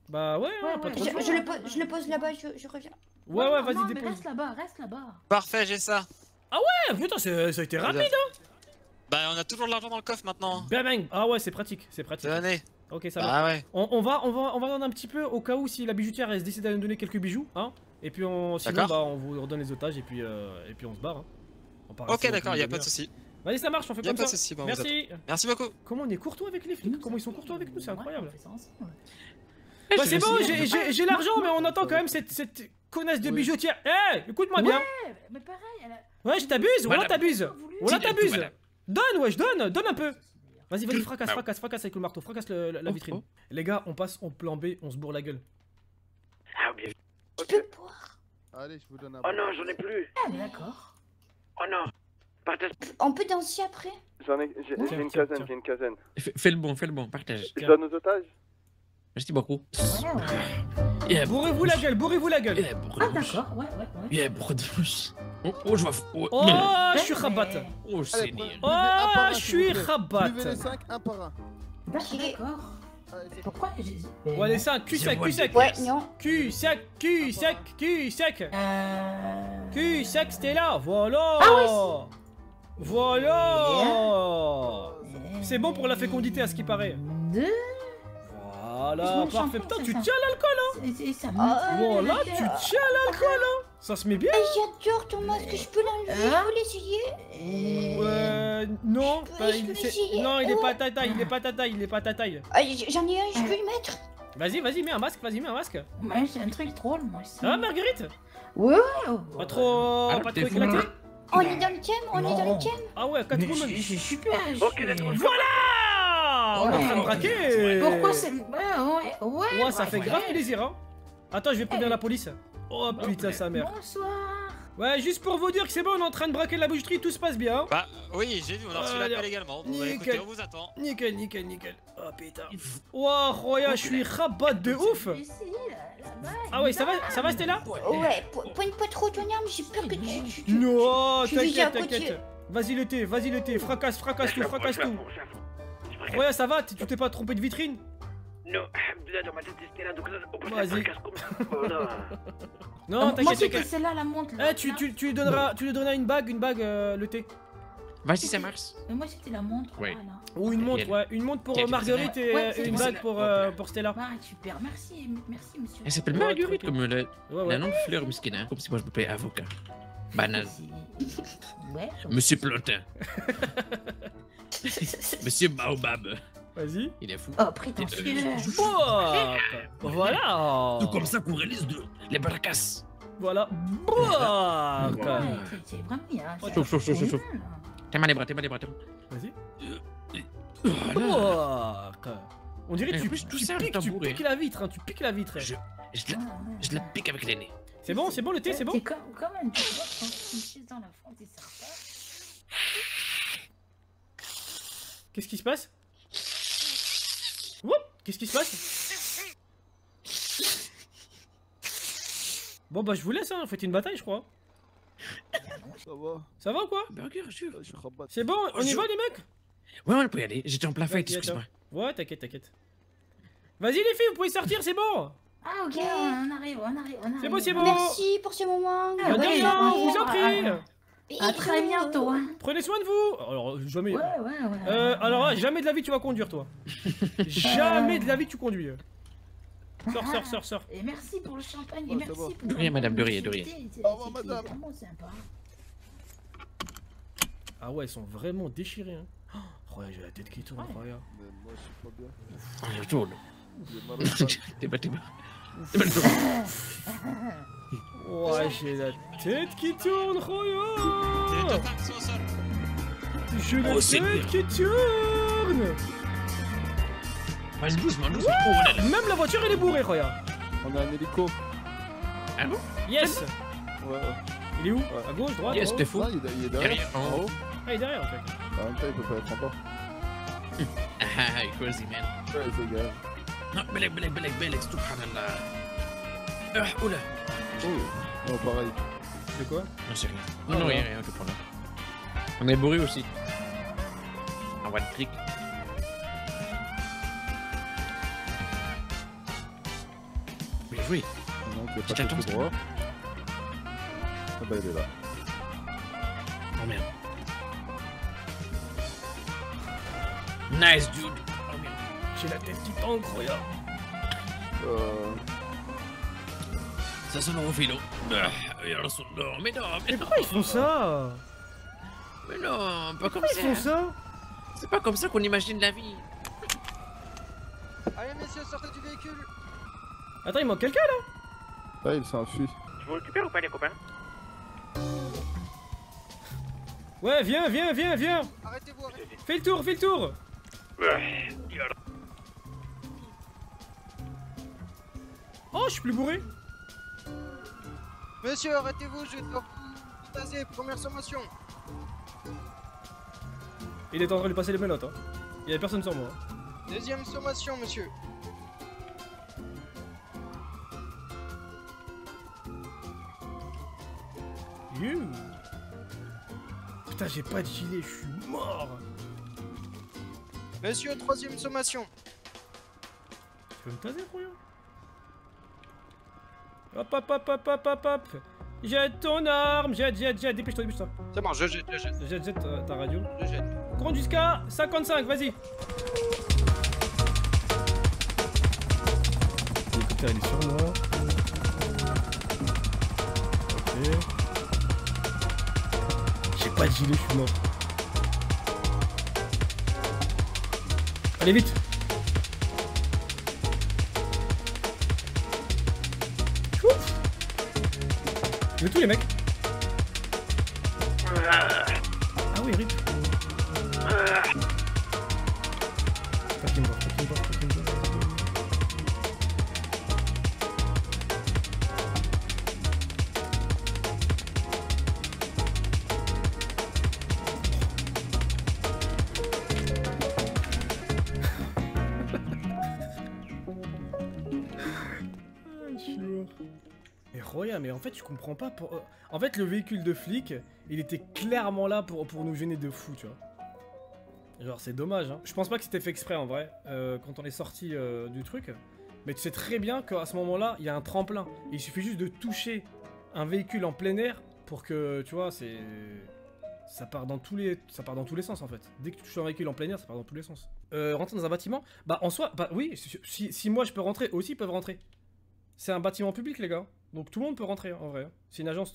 Bah ouais, Ouais, hein, pas trop je, je le pose, je le pose là-bas, je, je reviens. Ouais, ouais, vas-y, mais dépose. reste là-bas, reste là-bas. Parfait, j'ai ça. Ah ouais, putain, c'est- ça a été rapide, hein Bah, on a toujours de l'argent dans le coffre maintenant. Bang bang Ah ouais, c'est pratique, c'est pratique. Tenez. Ok, ça Ah va. ouais. On, on va, on va, on va donner un petit peu au cas où si la bijoutière elle se décide à nous donner quelques bijoux, hein. Et puis on, sinon bah on vous redonne les otages et puis euh, et puis on se barre. Hein. On part Ok, d'accord, y a pas de souci. Vas-y, ça marche, on fait Y a comme pas de ça. souci, bon, Merci. Merci beaucoup. Comment on est courtois avec les flics Comment ils sont courtois avec nous, c'est incroyable. Bah c'est bon, j'ai- l'argent, mais on entend quand même cette, cette connasse de bijoutière. Eh, écoute-moi bien. Ouais, mais pareil, elle. Ouais, je t'abuse, voilà t'abuses. Voilà madame. Donne, ouais, je donne, donne un peu. Vas-y, vas-y, fracasse, Ah. fracasse, fracasse avec le marteau, fracasse le- la, la Oh, vitrine. oh. Les gars, on passe en plan B, on se bourre la gueule. Ah, bien. Tu peux boire. Allez, je vous donne un. Oh non, j'en ai plus. Ah, d'accord. Oh non. Partage. On peut danser après J'en ai, j'ai Tiens, j'ai une tiens, quinzaine, tiens. j'ai une quinzaine. Fais fais le bon, fais le bon, partage. Je donne aux otages Merci beaucoup. Yeah, Bourrez-vous la gueule, bourrez-vous la gueule. Yeah, Ah, d'accord, ouais, ouais, ouais. Yeah, bourre de bouche. Oh, oh, je vois. Oh, Oh, je suis rabat. Oh, un Oh, je suis rabat. Buvez les 5 un par un. D'accord. Pourquoi j'ai dit On va laisser un cul-sac, cul-sac Ouais, non. Cul-sac, cul-sac, cul-sac Euh... Cul-sac, c'était là Voilà. Voilà. C'est bon pour la fécondité, à ce qui paraît. Voilà, parfait. Putain, tu tiens l'alcool, hein. Ça Voilà, tu tiens l'alcool, hein. Ça se met bien. Eh, J'adore ton masque, je peux l'enlever, Hein? Je peux l'essayer? Euh, non, peux- bah, je il- peux non, il est Oh. pas à ta taille, il est pas à ta taille, il est pas à ta taille. Ah, J'en ai un, je peux le mettre? Vas-y, vas-y, mets un masque, vas-y, mets un masque. Ouais, c'est un truc drôle, moi. ça. Ça va, Marguerite? Ouais, ouais, ouais. Pas trop, Alors, pas trop éclaté? On est dans le thème, on est dans le thème Ah ouais, Catwoman. suis super, Ok. Voilà on est en train de braquer Pourquoi c'est. Ouais, ouais, ouais. Ouais, ça ouais, fait ouais. grave plaisir, hein. Attends, je vais prévenir la police. Oh putain, sa mère. Bonsoir. Ouais, juste pour vous dire que c'est bon, on est en train de braquer la boucherie, tout se passe bien. hein. Bah oui, j'ai vu, on a reçu Allez, l'appel également. Bon, bah, nickel. écoutez, on vous attend. Nickel, nickel, nickel. Oh putain. Ouah, Roya, je suis rabat de ouf. Ah ouais, ça va, ça va, Stella Ouais, po- pointe pas trop ton arme, j'ai peur que tu. tu- Non, t'inquiète, t'inquiète. Vas-y le thé, vas-y le thé, fracasse, fracasse tout, fracasse tout. Roya, ça va? Tu t'es pas trompé de vitrine? Non, Alhamdoulilah, dans ma tête, c'était là, donc casse comme ça. Non, Moi, t'inquiète, c'était t'inquiète. celle-là, la montre. Eh, tu, tu, tu lui donneras, tu lui donneras une bague, une bague, euh, le thé. Vas-y, ça marche. Mais moi, c'était la montre. Oui. voilà. Ou une montre, ouais, une montre pour euh, Marguerite et Ouais, euh, c'est une bague pour, euh, pour Stella. Ah, super, merci, merci, monsieur. Elle s'appelle Ouais, Marguerite, comme le, Ouais, ouais. le nom de fleur miskina, comme si moi je m'appelais avocat. Banal. Ouais. Monsieur Plantin. Monsieur Baobab. Vas-y. Il est fou. Oh, Voilà Tout comme ça qu'on réalise de... les barcasses. Voilà. Ouais, c'est- c'est vraiment bien. c'est- Chauffe, chauffe, chauffe, c'est chauffe. bien, là. T'es mal les bras, t'es mal les bras, t'es mal. Vas-y. Voilà. On dirait que tu, plus, tout tu ça, piques, tu la vitre, hein, tu piques la vitre. Je, je, la, je la pique avec les nez. C'est bon, c'est bon le thé, c'est bon C'est comme, comme un dans la France. Qu'est-ce qui se passe? Qu'est-ce qui se passe Bon bah je vous laisse, hein, faites une bataille je crois. Ça va Ça va ou quoi Burger, je suis. Je. C'est bon, on y va les mecs Ouais, on peut y aller. J'étais en plein fight, excuse-moi. Ouais, t'inquiète, t'inquiète. Vas-y les filles, vous pouvez sortir, c'est bon Ah, ok, on arrive, on arrive, on arrive. C'est bon, c'est bon Merci pour ce moment. Bah, de rien, on vous en prie À très bientôt. hein. Prenez soin de vous Alors, jamais... Ouais, ouais, ouais. Euh, alors là, jamais de la vie tu vas conduire toi. jamais de la vie tu conduis. Sors, sors, sors, sors. Et merci pour le champagne, et merci pour De rien, madame, de rien, de rien. Au revoir, madame. vraiment sympa. Ah ouais, ils sont vraiment déchirés. Hein. Oh, regarde, j'ai la tête qui tourne, regarde. Mais moi, je suis pas bien. Tourne. Crâne. T'es pas, t'es pas. T'es pas le tour. Ouais, j'ai la tête qui tourne, sol. J'ai la Oh, tête qui tourne. Oh. Même la voiture elle est bourrée, regarde. On a un hélico. Ah bon? Yes. Ouais, ouais. Il est où? À gauche, droite Yes, t'es fou. Non, il est, il est derrière. En haut. Ah, il est derrière en fait. En même temps, il peut pas être en bas. Ah, crazy man. Ouais, c'est gars. Non, belek, belek, belek, belek, subhanallah. Ah, oula. Oh, oh, pareil. C'est quoi Non, c'est rien. Non, non, rien, rien, je prends là. On est bourré aussi. Un one trick. Bien joué. Non, Je pas tout droit. Ah bah, il est là. Oh merde. Nice, dude. Oh merde. J'ai la tête qui tangue, regarde. Euh... Ça sonne au. Ah, son- non, mais non, mais Mais non. pourquoi ils font ça Mais non, pas comme Pourquoi ça. ils font ça C'est pas comme ça qu'on imagine la vie. Allez, messieurs, sortez du véhicule. Attends, il manque quelqu'un là? Ah, il s'enfuit. Je vous récupère ou pas, les copains? Ouais, viens, viens, viens, viens Arrêtez-vous, arrêtez. Fais le tour, fais le tour Ouais. Oh, je suis plus bourré Monsieur, arrêtez-vous, je dois vous taser. Première sommation. Il est en train de lui passer les menottes, hein. Il y a personne sur moi. hein. Deuxième sommation, monsieur. You. Putain, j'ai pas de gilet, je suis mort Monsieur, troisième sommation. Tu veux me taser, Royan Hop, hop, hop, hop, hop, hop, hop Jette ton arme Jette, jette, jette, dépêche-toi, dépêche-toi C'est bon, je jette, je jette, Jette, jette ta, ta radio. je jette. Compte jusqu'à 55, vas-y L'hélicoptère, il est sur moi. Ok. J'ai pas de gilet, je suis mort. Allez, vite Veux tous les mecs. Pas. Pour... euh, En fait, le véhicule de flic, il était clairement là pour, pour nous gêner de fou, tu vois. Genre, c'est dommage, hein. Je pense pas que c'était fait exprès en vrai, euh, quand on est sorti euh, du truc. Mais tu sais très bien qu'à ce moment-là, il y a un tremplin. Il suffit juste de toucher un véhicule en plein air pour que, tu vois, c'est. Ça part dans tous les, ça part dans tous les sens en fait. Dès que tu touches un véhicule en plein air, ça part dans tous les sens. Euh, rentrer dans un bâtiment, bah en soi, bah oui, si, si- moi je peux rentrer, aussi ils peuvent rentrer. C'est un bâtiment public les gars, donc tout le monde peut rentrer en vrai. hein. C'est une agence,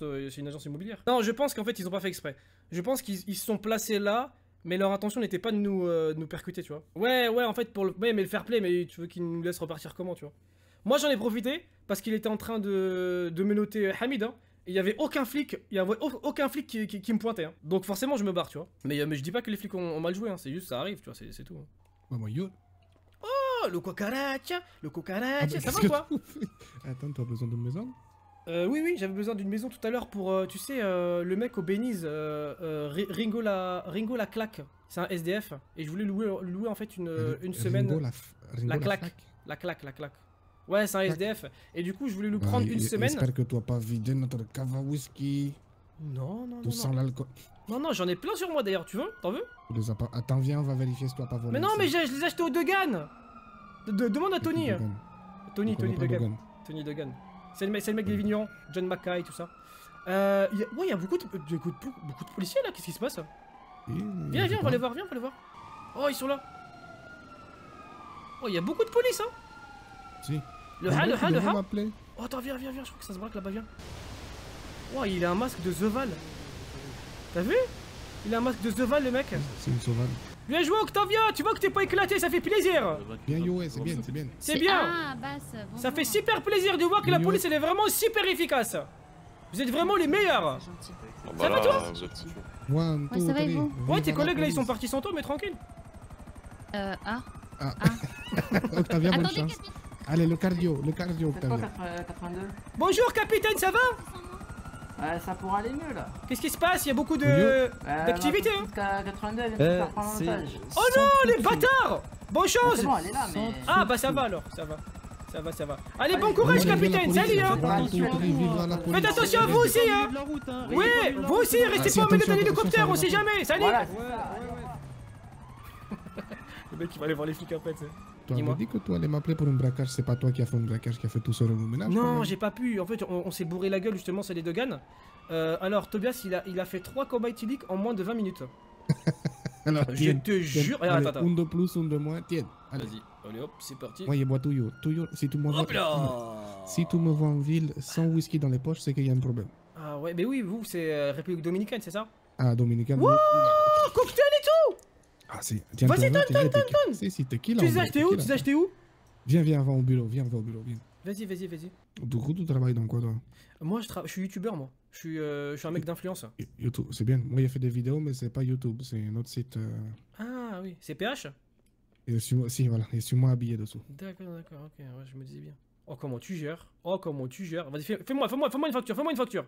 immobilière. Non, je pense qu'en fait ils ont pas fait exprès. Je pense qu'ils ils se sont placés là, mais leur intention n'était pas de nous, euh, nous percuter, tu vois. Ouais, ouais, en fait pour le, ouais, mais le fair play, mais tu veux qu'ils nous laissent repartir comment, tu vois. Moi j'en ai profité parce qu'il était en train de, de menotter Hamid, hein. Il y avait aucun flic, il y avait au- aucun flic qui, me pointait. hein. Donc forcément je me barre, tu vois. Mais, euh, je dis pas que les flics ont, mal joué, hein. c'est juste ça arrive, tu vois, c'est tout. Bah, moi, yo. Oh, le cucaracha, le cucaracha, Ah, ça va quoi Attends, tu as besoin d'une maison euh, Oui, oui, j'avais besoin d'une maison tout à l'heure pour, euh, tu sais, euh, le mec au Ri- Ringo, la, Ringo la claque. C'est un SDF. Et je voulais louer, louer en fait une, une Ringo semaine. la f- Ringo la la claque. La claque, la claque. Ouais, c'est un SDF. Et du coup, je voulais lui Bah, prendre une semaine. J'espère que tu n'as pas vidé notre cave à whisky. Non, non, Tout non. sans non. l'alcool. Non, non, j'en ai plein sur moi d'ailleurs, tu veux? T'en veux? Attends, viens, on va vérifier si tu n'as pas volé. Mais non, ça. mais j'ai- je les ai achetés au Degan de, de- Demande à Tony. Tony, Tony Degan. Degan. Tony Degan. C'est le, mec- c'est le mec des vignerons, John Mackay, tout ça. Euh, y a- ouais, il y a beaucoup de, de- beaucoup de- policiers là, qu'est-ce qui se passe Viens, viens, on va les voir, viens, on va les voir. Oh, ils sont là. Oh, il y a beaucoup de police, hein. Si. Le ha, le ha, le ha. Oh, attends, viens, viens, viens, je crois que ça se braque là-bas, viens. Oh, il a un masque de The Val. T'as vu? Il a un masque de The Val, le mec. C'est une sauvage. Bien joué, Octavia, tu vois que t'es pas éclaté, ça fait plaisir. Bien, ouais, c'est bien, c'est bien. C'est bien. Ah. Ça fait super plaisir de voir que la police elle est vraiment super efficace. Vous êtes vraiment les meilleurs. Ah Ça va, toi Ouais, ça va, et vous Ouais, tes collègues là ils sont partis sans toi, mais tranquille. Euh, ah. Octavia, bonne Attendez, chance. Allez, le cardio, le cardio, Octavia. 82 Bonjour capitaine, ça va? Ouais, ça pourra aller mieux là. Qu'est-ce qui se passe? Il y a beaucoup de Euh, hein. petite 82 elle vient de se Euh. Oh non, les bâtards Bonne chance bon, elle est là, mais. Ah bah ça va alors, ça va. Ça va, ça va. Allez, bon courage capitaine, police. salut hein. Faites attention à vous aussi hein hein. Oui, vous aussi, restez pas au milieu attention, d'un hélicoptère, on sait jamais, salut. Le mec il va aller voir les flics après, tu sais. Tu avais dit que tu allais m'appeler pour un braquage, c'est pas toi qui as fait un braquage, qui a fait tout ce remue-ménage quand Non, j'ai pas pu. En fait, on, on s'est bourré la gueule justement, c'est les deux gannes. Euh, alors, Tobias, il a, il a fait 3 combats éthyliques en moins de 20 minutes. Alors, Je tiens, te tiens, jure. allez, attends, attends. Un de plus, un de moins, tiens. Allez. Vas-y, allez hop, c'est parti. Moi, il boit toujours. toujours. Si tu me vois... Si tu me vois en ville sans whisky dans les poches, c'est qu'il y a un problème. Ah ouais, mais oui, vous, c'est euh, République Dominicaine, c'est ça? Ah, Dominicain. Wouh Cocktail et tout Ah, si. Tiens, Vas-y, donne, donne, donne, Si, si, t'es qui là Tu les as achetés où? Tu les as achetés où? Viens, viens, va au bureau, viens, va au bureau, viens. Vas-y, vas-y, vas-y. Du coup, tu travailles dans quoi, toi? Moi, je, je suis youtubeur, moi. Je suis, euh, je suis un mec d'influence. YouTube, c'est bien. Moi, il fait des vidéos, mais c'est pas YouTube, c'est un autre site. euh, Ah oui, c'est PH Et suis-moi, si, voilà, et suis-moi habillé dessous. D'accord, d'accord, ok, ouais, je me disais bien. Oh, comment tu gères? Oh, comment tu gères? Vas-y, fais- fais-moi fais-moi fais-moi une facture, fais-moi une facture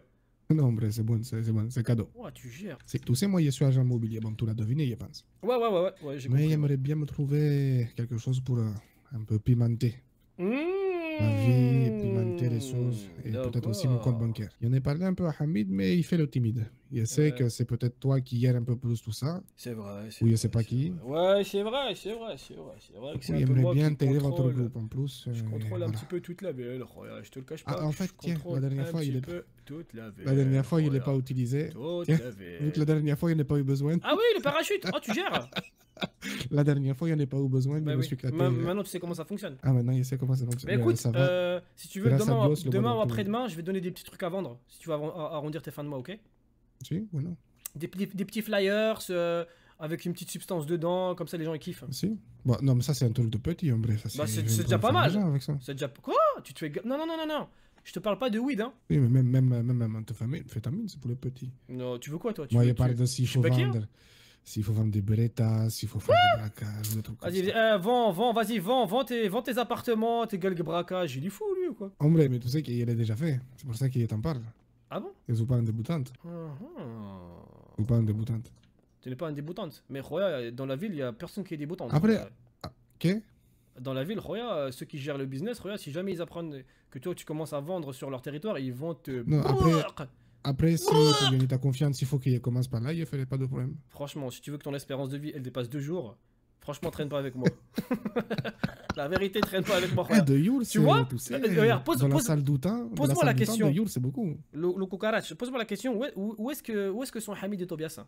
Non, hombre, c'est bon, c'est bon, c'est cadeau. Oh, tu gères C'est- Tu sais, moi, je suis agent immobilier. Bon, tu l'as deviné, je pense. Ouais, ouais, ouais, ouais, ouais j'ai Mais j'aimerais bien me trouver quelque chose pour euh, un peu pimenter Mmh, ma vie, pimenter les choses et peut-être aussi mon compte bancaire. Il en a parlé un peu à Hamid, mais il fait le timide. Il sait Ouais. que c'est peut-être toi qui gère un peu plus tout ça. C'est vrai, c'est Ou je sais pas qui. Ouais, c'est vrai, c'est vrai, c'est vrai, c'est vrai que c'est Oui, un peu j'aimerais moi bien qui intégrer votre contrôle. groupe en plus. Je euh, contrôle un voilà. petit peu toute la ville, regarde, je te le cache Ah, pas. en je fait, tiens, la contrôle dernière fois, il est- toute la ville. La dernière fois, il n'est pas utilisé. Toute Tiens, la ville. vu que la dernière fois, il n'a pas eu besoin. Ah oui, le parachute Oh, tu gères La dernière fois, il n'y en a pas eu besoin, mais Bah oui. Ma- Maintenant, tu sais comment ça fonctionne. Ah, maintenant, il sait comment ça fonctionne. Mais Ouais, écoute, ça euh, si tu veux, demain, demain ou après-demain, je vais donner des petits trucs à vendre. Si tu veux arron- arrondir tes fins de mois, ok? Si, ou non des, petits- des petits flyers euh, avec une petite substance dedans, comme ça les gens ils kiffent. Si Bon, non, mais ça, c'est un truc de petit, en vrai. Ça, Bah, c'est déjà pas mal. de. C'est déjà. Quoi? Tu te fais. Non, non, non, non, non. Je te parle pas de weed, hein. Oui, mais même, même, même, même amphétamine, c'est pour les petits. Non, tu veux quoi, toi? Tu Moi, veux, tu- parle de s'il faut vendre. S'il faut vendre des Beretta, s'il faut faire des braquages, des trucs comme Vas-y, euh, vends, vends, vas-y, vends, vends tes, vends tes appartements, tes gueules braquages. Il est fou, lui, ou quoi? Hombre, mais tu sais qu'il l'a déjà fait. C'est pour ça qu'il t'en parle. Ah bon? Ils sont pas en débutante. Ah, ah. Ou pas en débutante. Tu n'es pas une déboutante. Mais Roya, dans la ville, il y a personne qui est déboutante. Après, Euh, ah, qu'est Dans la ville, regarde, euh, ceux qui gèrent le business, regarde, si jamais ils apprennent que toi tu commences à vendre sur leur territoire, ils vont te. Non, après, après si tu gagnes ta confiance, il faut qu'il commence par là, il fait pas de problème. Franchement, si tu veux que ton espérance de vie elle dépasse deux jours, franchement, traîne pas avec moi. la vérité, traîne pas avec moi. Eh, de Yule, tu vois tu sais, Euh, Regarde, pose, dans la pose- salle d'Outin, dans la pose-moi la question. de Yule, c'est beaucoup. Le, pose-moi la question. Où est, où- où est-ce que, où est-ce que sont Hamid et Tobias?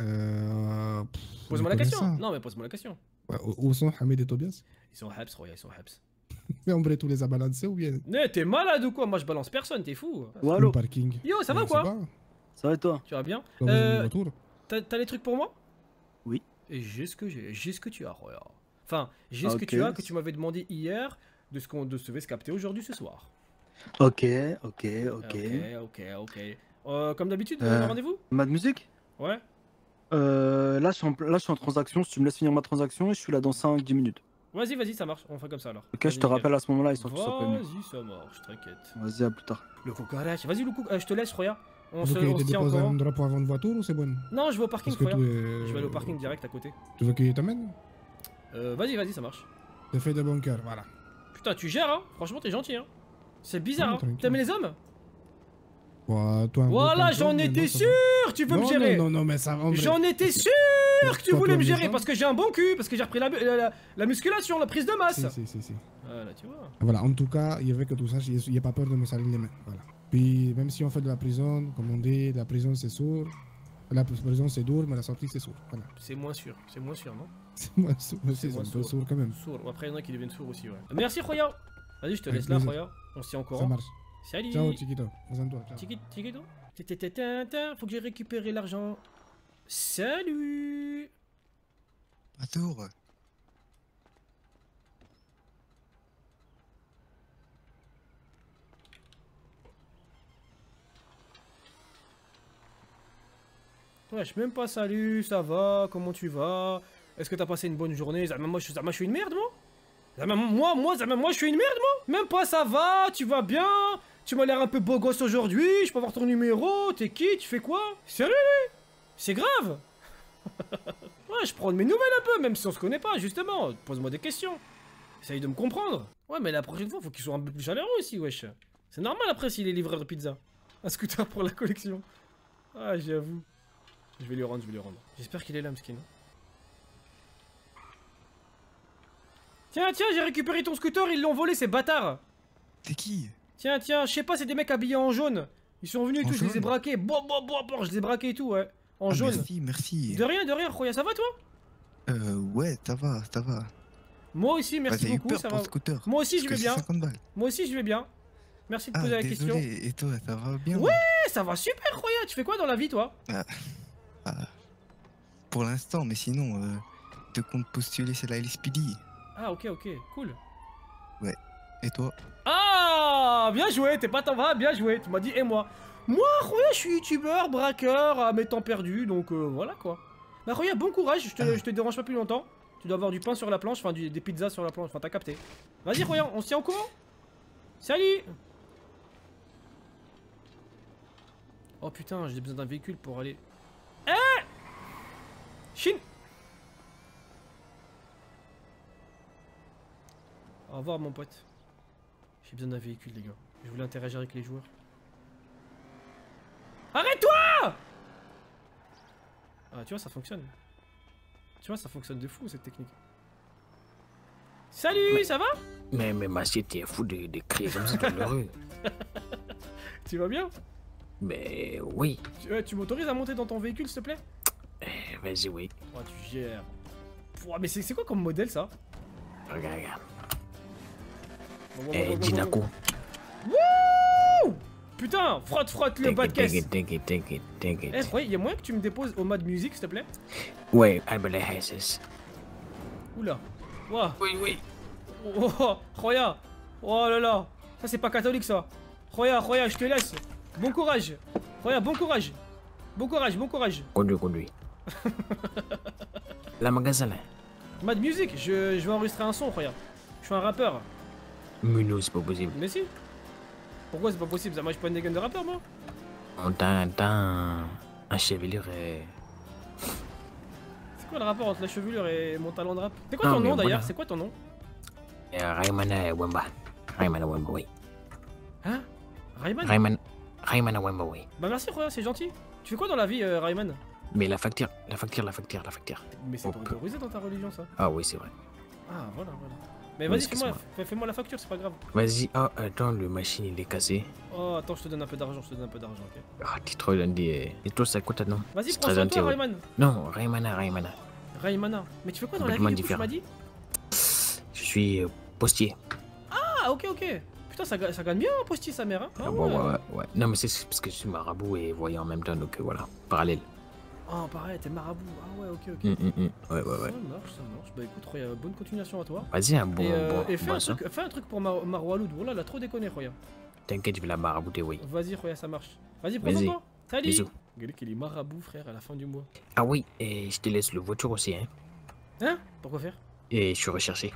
Euh, Pose-moi la question. ça. Non, mais pose-moi la question. Ouais, où sont Hamid et Tobias? Ils sont Habs, regarde, ils sont Habs. Mais en vrai, tous les a balancés ou bien? Ne, t'es malade ou quoi? Moi, je balance personne, t'es fou. Le parking. Yo, ça va Ouais, ou quoi? ça va. Et toi? Tu vas bien? Euh, t'as les trucs pour moi? Oui. J'ai ce que j'ai, j'ai ce que tu as, regarde. Enfin, j'ai ce que Ok. tu as, que tu m'avais demandé hier, de ce qu'on devait se capter aujourd'hui ce soir. Ok, ok, ok. Ok, ok, ok. Euh, comme d'habitude, Euh, le rendez-vous? Mad Music? Ouais. euh, là, je suis en, là, je suis en transaction. Si tu me laisses finir ma transaction, je suis là dans 5-10 minutes. Vas-y, vas-y, ça marche, on fait comme ça alors. Ok, je te rappelle à ce moment-là, ils sont tous prévenus. Vas-y, ça marche, t'inquiète. Vas-y, à plus tard. Le cucarache, vas-y, le cou- euh, je te laisse, regarde. On se, on se tient un endroit pour avoir une voiture ou c'est bon Non, je vais au parking, Je vais aller au parking direct à côté. Tu veux qu'il t'amène Euh, vas-y, vas-y, ça marche. T'es fait de bon cœur, voilà. Putain, tu gères, hein Franchement, t'es gentil, hein C'est bizarre, hein. T'aimes les hommes? Ouais, toi, Voilà, j'en étais sûr. Tu veux me gérer Non, non, non, mais ça. J'en étais sûr que tu voulais me gérer parce que j'ai un bon cul, parce que j'ai repris la, la, la- la musculation, la prise de masse. Si, si, si, si. Voilà, tu vois. Voilà, en tout cas, il veut que tout ça, il n'y a pas peur de me salir les mains. Voilà. Puis, même si on fait de la prison, comme on dit, la prison c'est sourd. La prison c'est dur, mais la sortie c'est sourd. Voilà. C'est moins sûr, c'est moins sûr, non? C'est moins sourd, mais c'est moins un peu sourd quand même. Sourd. Ou Après, il y en a qui deviennent sourds aussi, ouais. Merci, Roya Vas-y, je te laisse là. Roya. On au courant. Ça marche. Salut Ciao, Chiquito. Présente-toi. Chiquito, Faut que j'ai récupéré l'argent. Salut Retour. Wesh, même pas salut, ça va, comment tu vas? Est-ce que t'as passé une bonne journée? Moi, je, suis une merde, moi moi, moi, moi, je suis une merde, moi Même pas ça va, tu vas bien? Tu m'as l'air un peu beau gosse aujourd'hui, je peux avoir ton numéro, t'es qui, tu fais quoi? Lui C'est grave Ouais, je prends de mes nouvelles un peu, même si on se connaît pas, justement. Pose-moi des questions. Essaye de me comprendre. Ouais, mais la prochaine fois, faut qu'ils soient un peu plus chaleureux aussi, wesh. C'est normal après s'il est livreur de pizza. Un scooter pour la collection. Ah, j'avoue. Je vais lui rendre, je vais lui rendre. J'espère qu'il est là, Mskin. Tiens, tiens, j'ai récupéré ton scooter, ils l'ont volé, ces bâtards. C'est qui? Tiens, tiens, je sais pas, c'est des mecs habillés en jaune. Ils sont venus et En tout, je les ai braqués. Bon, bon, bon, bon, je les ai braqués et tout, ouais. En Ah, jaune. Merci, merci. De rien, de rien, Roya, ça va toi? Euh, ouais, ça va, ça va. Moi aussi, merci eu beaucoup, peur ça pour va. scooter, Moi aussi, je vais bien. 50 balles. Moi aussi, je vais bien. Merci de Ah, poser la désolé. question. Et toi, ça va bien Ouais, ça va super, Roya. Tu fais quoi dans la vie, toi? Ah, ah, Pour l'instant, mais sinon, euh, te compte postuler c'est la LSPD. Ah, ok, ok, cool. Ouais. Et toi? Ah, bien joué, t'es pas t'en vas, bien joué. Tu m'as dit, et moi? Moi, Roya, je suis youtubeur, braqueur, à mes temps perdus, donc euh, voilà quoi. Bah, Roya, bon courage, je te, je te dérange pas plus longtemps. Tu dois avoir du pain sur la planche, enfin des pizzas sur la planche, enfin t'as capté. Vas-y, Roya, on se tient au courant? Salut Oh putain, j'ai besoin d'un véhicule pour aller. Eh Chine Au revoir, mon pote. J'ai besoin d'un véhicule, les gars. Je voulais interagir avec les joueurs. Arrête-toi Ah, tu vois, ça fonctionne. Tu vois, ça fonctionne de fou, cette technique. Salut, ça va? Mais, mais Massier, t'es fou de, de crier comme ça dans le rue. Tu vas bien? Mais oui, Tu, m'autorises à monter dans ton véhicule, s'il te plaît? Eh, vas-y, oui. Oh, tu gères. Pouah, mais c'est quoi comme modèle, ça? Regarde, regarde. Eh, Dinako. Wouh Putain, frotte, frotte le bas de caisse. Eh, ouais, y a moyen que tu me déposes au Mad Music, s'il te plaît? Ouais, Hesses. Oula. Ouah. Oui, oui. Oh, oh, Roya. Oh là là. Ça, c'est pas catholique, ça. Roya, Roya, je te laisse. Bon courage. Roya, bon courage. Bon courage, bon courage. Conduis, conduis. La magasin là. Mad Music, je, je vais enregistrer un son, Roya. Je suis un rappeur. Mais non, c'est pas possible. Mais si. Pourquoi c'est pas possible? Ça Moi, je pas une dégaine de rappeur, moi? On t'a un, un, chevelure. euh, C'est quoi le rapport entre la chevelure et mon talent de rap? C'est quoi ton nom d'ailleurs? C'est quoi ton nom? Euh, Raymana Wemba. Raymana Wemba, oui. Hein? Rayman Rayman, Raymana Wemba, oui. Bah merci Roya, c'est gentil. Tu fais quoi dans la vie euh, Rayman? Mais la facture, la facture, la facture, la facture. Mais c'est pas autorisé dans ta religion ça. Ah oui, c'est vrai. Ah voilà voilà. Mais vas-y fais-moi excuse-moi. fais- fais-moi la facture, c'est pas grave. Vas-y, oh, attends, le machine il est cassé. Oh attends, je te donne un peu d'argent, je te donne un peu d'argent, ok. Ah, t'es trop eh. Et toi, quoi ton nom? Vas-y, prends de toi. Rayman. Non, Raymana, Raymana. Raymana. Mais tu fais quoi dans la vie Complètement du coup, tu m'as dit? Je suis euh, postier. Ah ok ok. Putain ça, ga- ça gagne bien un postier sa mère hein. Ah, Ah bon, ouais, ouais, ouais. Non, mais c'est parce que je suis marabout et voyant en même temps, donc euh, voilà, parallèle. Oh pareil, t'es marabout. Ah ouais ok ok. Hum, hum, hum. Ouais, ouais, ouais. Ça marche, ça marche. Bah écoute Roya, bonne continuation à toi. Vas-y, un bon, Et, euh, bon, et fais, bon un truc, fais un truc pour Mar Marwaloud. Voilà, elle a trop déconné Roya. T'inquiète, je vais la marabouter, oui. Vas-y Roya, ça marche. Vas-y, Vas-y. présente-toi. Salut. Bisous. Regardez qu'il est marabout frère à la fin du mois. Ah oui, et je te laisse le voiture aussi, hein. Hein? Pourquoi faire? Et je suis recherché.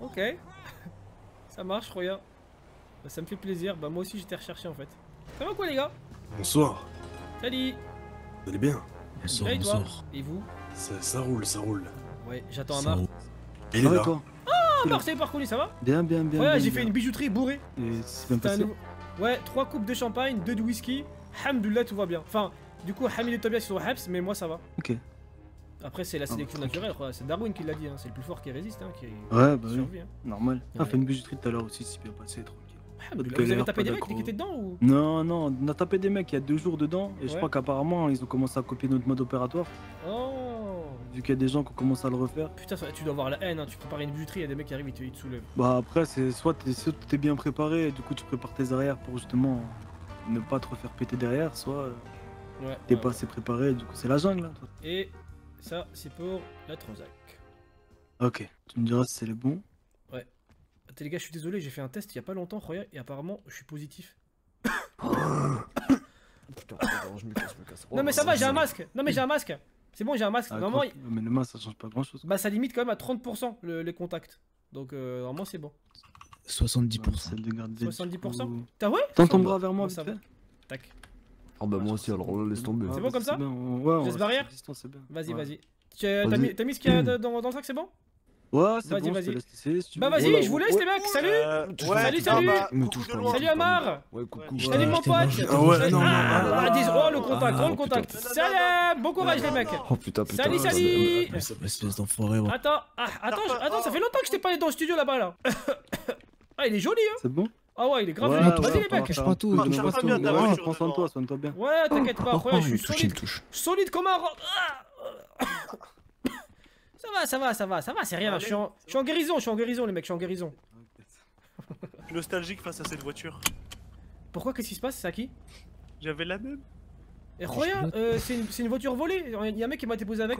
Ok. ça marche Roya. Bah, ça me fait plaisir. Bah moi aussi j'étais recherché en fait. Ça va quoi les gars? Bonsoir, Salut. vous allez bien? Bien, et toi? Et vous? Ça, ça roule, ça roule. Ouais, j'attends roule. Ça Il est là. toi? Ah, Amar, c'est pas reconnu, ça va? Bien, bien, bien. Ouais, bien, j'ai fait une bijouterie bourrée. Et c'est bien un passé. nouveau- Ouais, trois coupes de champagne, deux de whisky. Hamdullah, tout va bien. Enfin, du coup, Hamid et Tobias sont au Habs, mais moi ça va. Ok. Après, c'est la Ah, sélection bah, naturelle, quoi. c'est Darwin qui l'a dit, hein. c'est le plus fort qui résiste, hein, qui Ouais, bah oui. Hein. Normal. Ah, fait une bijouterie tout à l'heure aussi, c'est bien passé, tranquille. Pas de Vous avez tapé des mecs qui étaient dedans ou? Non, non, on a tapé des mecs il y a deux jours dedans, et je crois qu'apparemment ils ont commencé à copier notre mode opératoire. Oh Vu qu'il y a des gens qui ont commencé à le refaire. Putain, tu dois avoir la haine, hein. tu prépares une bijouterie, il y a des mecs qui arrivent, ils te, ils te soulèvent. Bah après, c'est soit t'es bien préparé, et du coup tu prépares tes arrières pour justement ne pas te refaire péter derrière, soit Ouais, t'es ouais, pas ouais. assez préparé, du coup c'est la jungle. Hein, toi. Et ça, c'est pour la Transac. Ok, tu me diras si c'est le bon. Ouais. Attends, les gars, je suis désolé, j'ai fait un test il y a pas longtemps, Roya, et apparemment, je suis positif. Putain, je me casse, je me casse. non, mais ça va, j'ai un masque. Non, mais j'ai un masque. C'est bon, j'ai un masque. Ah, Normalement, quand- Mais le masque ça change pas grand chose. Bah ça limite quand même à 30% le- les contacts. Donc euh, normalement c'est bon. 70%. de garder 70% T'as ouais Tends ton bras vers moi, ça va. Tac. Ah bah moi aussi, alors là, laisse tomber. C'est bon comme ça ouais, barrière. Vas-y, Ouais. vas-y. T'as mis, ce qu'il y a dans, dans le sac, c'est bon Ouais, c'est Vas-y, bon, je te vas-y. laisse essayer si tu Bah vas-y, Voilà. je vous laisse les mecs, salut Salut, salut Me touche pas. Salut Amar Ouais, coucou. Salut mon pote Ah ouais, Salut- non, non, Ah, ah, Oh le contact, Ah, oh le contact Salut Bon courage les mecs Oh putain, putain. Salut, ça- salut Espèce d'enfoiré, ouais. Attends, ah, attends, ça fait longtemps que je t'ai pas allé dans le studio là-bas là Ah il est joli hein C'est bon? Ah ouais, il est grave Vas-y les mecs faire un tout, tout. Prends soin de toi, soigne-toi bien. Ouais, t'inquiète pas, après, je suis solide. Solide comme un Ah Ça va, ça va, ça va, ça va, c'est rien. Je suis, en... je suis en guérison, je suis en guérison, les mecs, je suis en guérison. Nostalgique face à cette voiture. Pourquoi Qu'est-ce qui se passe? C'est à qui? J'avais la même. Et Roya, euh, c'est une, c'est une voiture volée. Il y a un mec qui m'a été posé avec.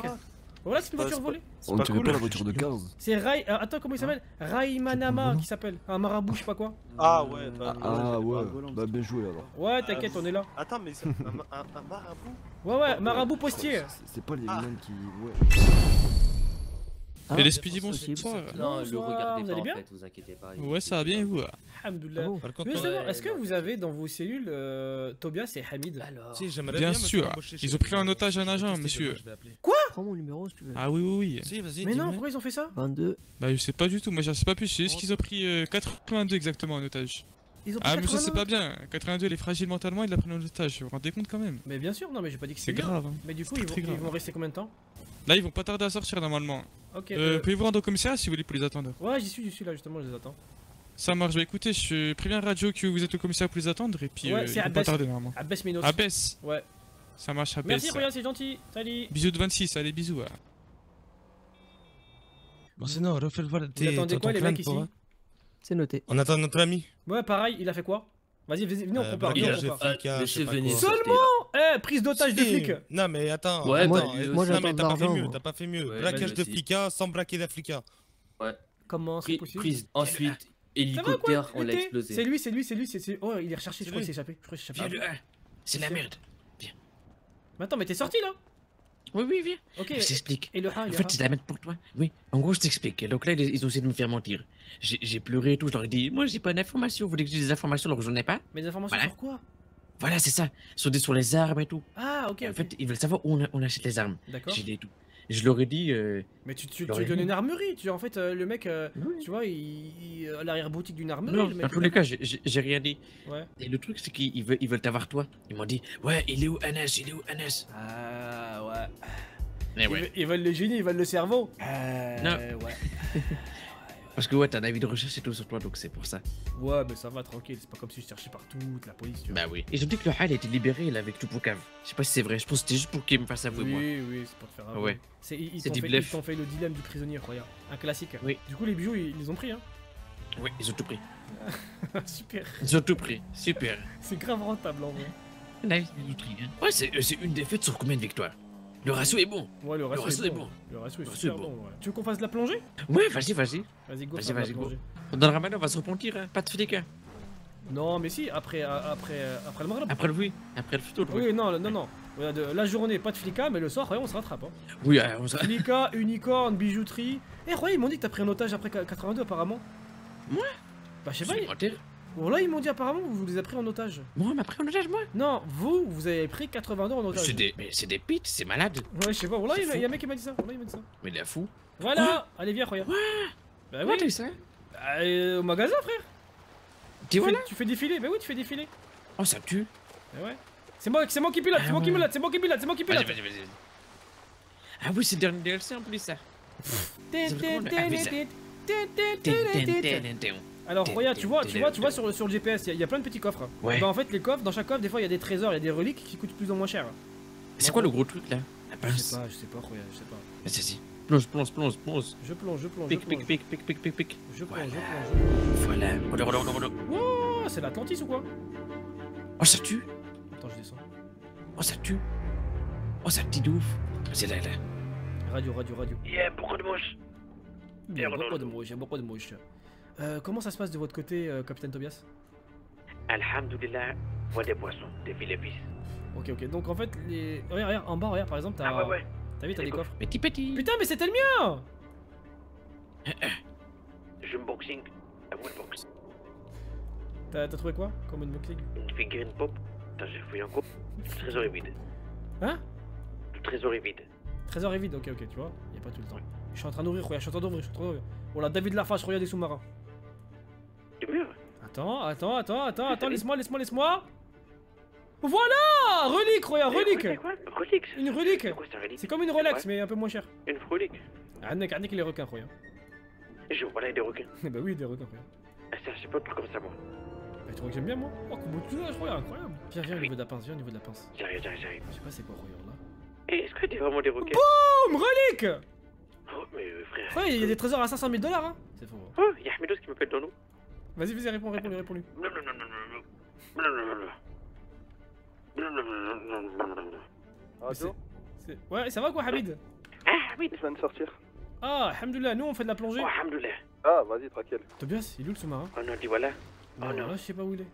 Voilà, c'est une Bah, voiture c'est volée. On pas dirait pas la voiture de 15. C'est Rai. euh, attends, comment il s'appelle Raimanama qui s'appelle. Un marabout, je sais pas quoi. Ah ouais, bah, Ah ouais, bah bien joué alors. Ouais, t'inquiète, on est là. Attends, mais c'est un, un- un marabout Ouais, ouais, marabout postier. C'est- C'est pas les Ah. mêmes qui. Ouais. Mais les Speedy, bonsoir. Non, le regardez vous allez bien vous inquiétez pas. Ouais, ça va bien et vous Alhamdoulilah. Est-ce que vous avez dans vos cellules euh, Tobias et Hamid bien, sûr. Ils ont pris en otage un agent, monsieur. Quoi Prends mon numéro si tu veux. Ah oui, oui, oui. Si, vas-y. Mais non, pourquoi ils ont fait ça 22. Bah, je sais pas du tout, moi je sais pas plus. C'est juste qu'ils ont pris euh, 82 exactement en otage. Ils ont pris Ah, mais 82? sais pas bien. 82, il est fragile mentalement, il l'a pris en otage. Vous vous rendez compte quand même Mais bien sûr, non, mais j'ai pas dit que C'est grave, hein. Mais du coup, C'est ils vont, ils vont rester combien de temps? Là, ils vont pas tarder à sortir normalement. Ok, Euh, euh, Pouvez-vous rendre au commissariat si vous voulez pour les attendre? Ouais, j'y suis, j'y suis là justement, je les attends. Ça marche, bah écoutez, je préviens Radio que vous êtes au commissariat pour les attendre et puis Ouais, euh, c'est ils vont pas tarder normalement. Abbas Minos. Abbas Ouais. Ça marche, Abbas. Merci, Roya, c'est gentil. Salut. Bisous de 26, allez, bisous. Bon, sinon, refais le voir. Vous attendez quoi, les mecs, ici C'est noté. On attend notre ami. Ouais, pareil, il a fait quoi? Vas-y, venez, on Euh, compare. pas quoi. Seulement Eh, prise d'otage de flic Non, mais attends. Ouais, bah, euh, moi, non, mais t'as pas fait mieux, moi. t'as pas fait mieux. Braquage de aussi. flica sans braquer la flica. Ouais. Comment c'est possible? prise. Ensuite, hélicoptère, on l'a explosé. C'est lui, c'est lui, c'est lui, c'est- c'est. Oh, il est recherché, je crois qu'il s'est échappé. Je crois qu'il s'est échappé. C'est la merde. Mais attends, mais t'es sorti là Oui, oui, viens. Ok. Je t'explique. Et le En fait, c'est la mettre pour toi. Oui. En gros, je t'explique. Donc là, ils ont essayé de me faire mentir. J'ai pleuré et tout. Je leur ai dit, moi, j'ai pas d'informations. Vous voulez que j'ai des informations alors que j'en ai pas? Mais des informations Voilà. sur quoi? Voilà, c'est ça. Sur, des, sur les armes et tout. Ah, ok. En fait, ils veulent savoir où on, on achète les armes. D'accord. J'ai dit tout. Je leur ai dit. euh, Mais tu, ai donnes une armerie. Tu, en fait, euh, le mec, euh, tu vois, il, il- à l'arrière-boutique d'une armerie. Non, le mec, dans tous les cas, j'ai- rien dit. Ouais. Et le truc, c'est qu'ils ils veulent, ils veulent t'avoir toi. Ils m'ont dit, ouais, il est où NS Il est où NS Ah, ouais. Ils, ouais. veulent- ils veulent le génie, ils veulent le cerveau. Euh, Non. ouais. Parce que ouais, t'as un avis de recherche et tout sur toi, donc c'est pour ça. Ouais, mais ça va, tranquille. C'est pas comme si je cherchais partout, la police, tu vois. Bah oui. Ils ont dit que le Hal a été libéré là, avec tout pour cave. Je sais pas si c'est vrai, je pense que c'était juste pour qu'il me fasse avouer Oui, moi. oui, c'est pour te faire avouer. Ouais. C'est, ils, ils t'ont du fait, bluff. ils t'ont fait le dilemme du prisonnier, regarde. Un classique. Oui. Du coup, les bijoux, ils, ils les ont pris, hein. Oui, ils ont tout pris. Super. Ils ont tout pris. Super. C'est grave rentable, en vrai. Là, ils ont tout pris. hein. Ouais, c'est euh, c'est une défaite sur combien de victoires? Le ratio est bon. Ouais, le ratio, ratio est, est bon. Le ratio est Le ratio super est bon. bon. ouais. Tu veux qu'on fasse de la plongée? Ouais, vas-y, vas-y. Vas-y, go. Vas-y, vas-y, go. Dans le ramadan, on va se repentir, hein. Pas de flics, hein. Non, mais si, après, euh, après, euh, après le Maghreb. Après le oui, après le futur. Oui, non, non, non. La journée, pas de flika, mais le soir, regarde, on se rattrape. Hein. Oui, euh, on se- Flika, unicorne, bijouterie. Eh, regarde, ils m'ont dit que t'as pris un otage après 82, apparemment. Moi Bah, je sais pas. Bon, là, ils m'ont dit apparemment que vous les avez pris en otage. Moi, on m'a pris en otage, moi Non, vous, vous avez pris 82 en otage. C'est des, mais c'est des pits, c'est malade. Ouais, je sais pas. Voilà, il y a- un mec qui m'a dit ça. Voilà, il m'a dit ça. Mais il est fou. Voilà, allez, viens, regarde. Bah Ouais, oui. t'as eu ça Bah, euh, au magasin, frère. Tu vois fais, tu fais défiler. Bah oui, tu fais défiler. Oh, ça tue. Bah ouais. C'est moi, c'est moi qui pilote, c'est Ah moi qui pilote, c'est moi qui pilote, c'est moi qui pilote. Vas-y, vas-y, vas-y. Ah oui, c'est le dernier DLC en plus, ça. Alors regarde, tu vois, tu vois, tu vois sur le, sur le GPS, il y a- il y, a plein de petits coffres. Ouais. Bah en fait les coffres, dans chaque coffre, des fois il y a des trésors, il y a des reliques qui coûtent plus ou moins cher. C'est quoi le gros truc là? La Je pince sais pas, je sais pas, regarde, je sais pas. Vas-y, vas-y. Plonge, plonge, plonge, plonge. Je plonge, je plonge, Pic, je pic, plonge. pic, pic, pic, pic, pic. Je plonge, je plonge. Voilà. Voilà, voilà, voilà. Wouah, c'est l'Atlantis ou quoi? Oh, ça tue. Attends, je descends. Oh, ça tue. Oh, ça tue de ouf. C'est là, là. Radio, radio, radio. Il y a beaucoup de mouches. Il y a beaucoup de mouches, il y a beaucoup de mouches. Euh, comment ça se passe de votre côté, euh, capitaine Tobias? Alhamdulillah, voit des poissons, des filets. Ok, ok, donc en fait, les. Regarde, regarde, en bas, regarde, par exemple, t'as. Ah ouais, ouais. T'as vu, t'as des coffres. Petit petit. Putain, mais c'était le mien Je me boxing, à one box. T'as trouvé quoi comme unboxing Une figurine pop. Attends, j'ai fouillé encore. Le trésor est vide. Hein? Le trésor est vide. Trésor est vide, ok, ok, tu vois, y a pas tout le temps. Je suis en train d'ouvrir, regarde, je suis en train d'ouvrir, je suis en train d'ouvrir. Oh là, David Lafarge, regarde des sous-marins. Mur Attends, attends, attends, attends, attends, laisse-moi, laisse-moi, laisse-moi Voilà Relique, regarde, relique C'est quoi Relique Une relique C'est C'est comme une Rolex, mais un peu moins cher. Une relique. Arnaque, arnaque les requins, regarde. Je vois là des requins. bah oui, des requins, regarde. Ah, ça, j'ai pas truc comme ça, moi. Bah, tu crois que j'aime bien, moi Oh, comment tu je regarde, incroyable. Viens, viens au niveau de la pince, viens au niveau de la pince. J'arrive, j'arrive, j'arrive. Je sais pas c'est quoi, regarde là. Est-ce que t'es vraiment des requins? Boum Relique Oh, mais euh, frère. Ouais, il y a des trésors à 500 000 dollars, hein C'est faux. Oh, y'a Ahmedos qui m'appelle dans l'eau. Vas-y, vas-y, réponds, non, non. Radio C'est- Ouais, ça va quoi, Hamid Ah, oui. Je viens de sortir. Ah, alhamdoulilah, nous on fait de la plongée. Oh, alhamdoulilah. Ah, vas-y, tranquille. Tobias, il est où le sous-marin Oh non, dis voilà. Oh Non, là, je sais pas où il est.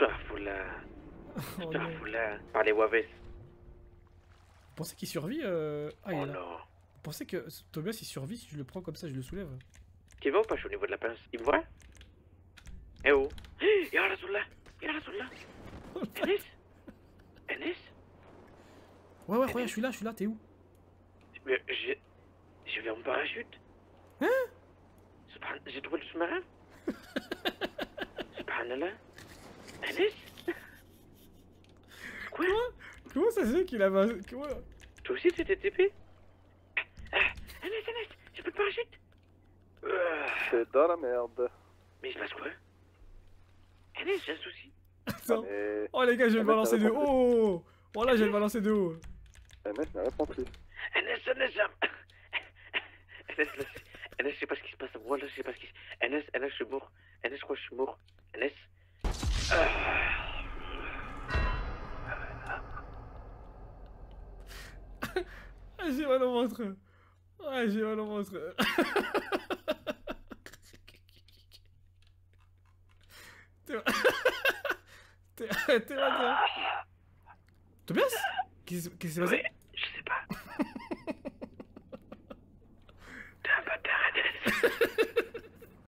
Oh non. Astaghfirullah. Par les Waves. Vous pensez qu'il survit euh... Ah, il Oh est là. non. Vous pensez que Tobias il survit si je le prends comme ça, je le soulève Tu vas ou pas je suis au niveau de la pince Il me voit Eh oh. Ya Rasulallah Ya Rasulallah Enes Enes Ouais, ouais, regarde, je suis là, je suis là, t'es où? Mais je... Je vais en parachute. Hein? J'ai trouvé le sous-marin. Subhanallah Enes Quoi? Comment? Ça se fait qu'il a... ma- Comment... Toi aussi t'es TTP? Ah, Enes, Enes J'ai pas de parachute. Ah, C'est dans la merde. Mais il se passe quoi? Enes, j'ai un souci Attends. Mais... Oh les gars, je vais le balancer de haut Oh là, je vais le balancer de haut n'a Enes, là, c'est- Enes, je sais pas ce qui se passe. Voilà, je sais pas ce qui se Enes, Enes, je suis mort. Enes, je crois que je suis mort. Enes. Ah. Ah, j'ai mal au ventre Ah, j'ai mal au ventre Théo. Théo, Théo, Tobias Qu'est-ce qui s'est passé? Je sais pas. T'as un bâtard,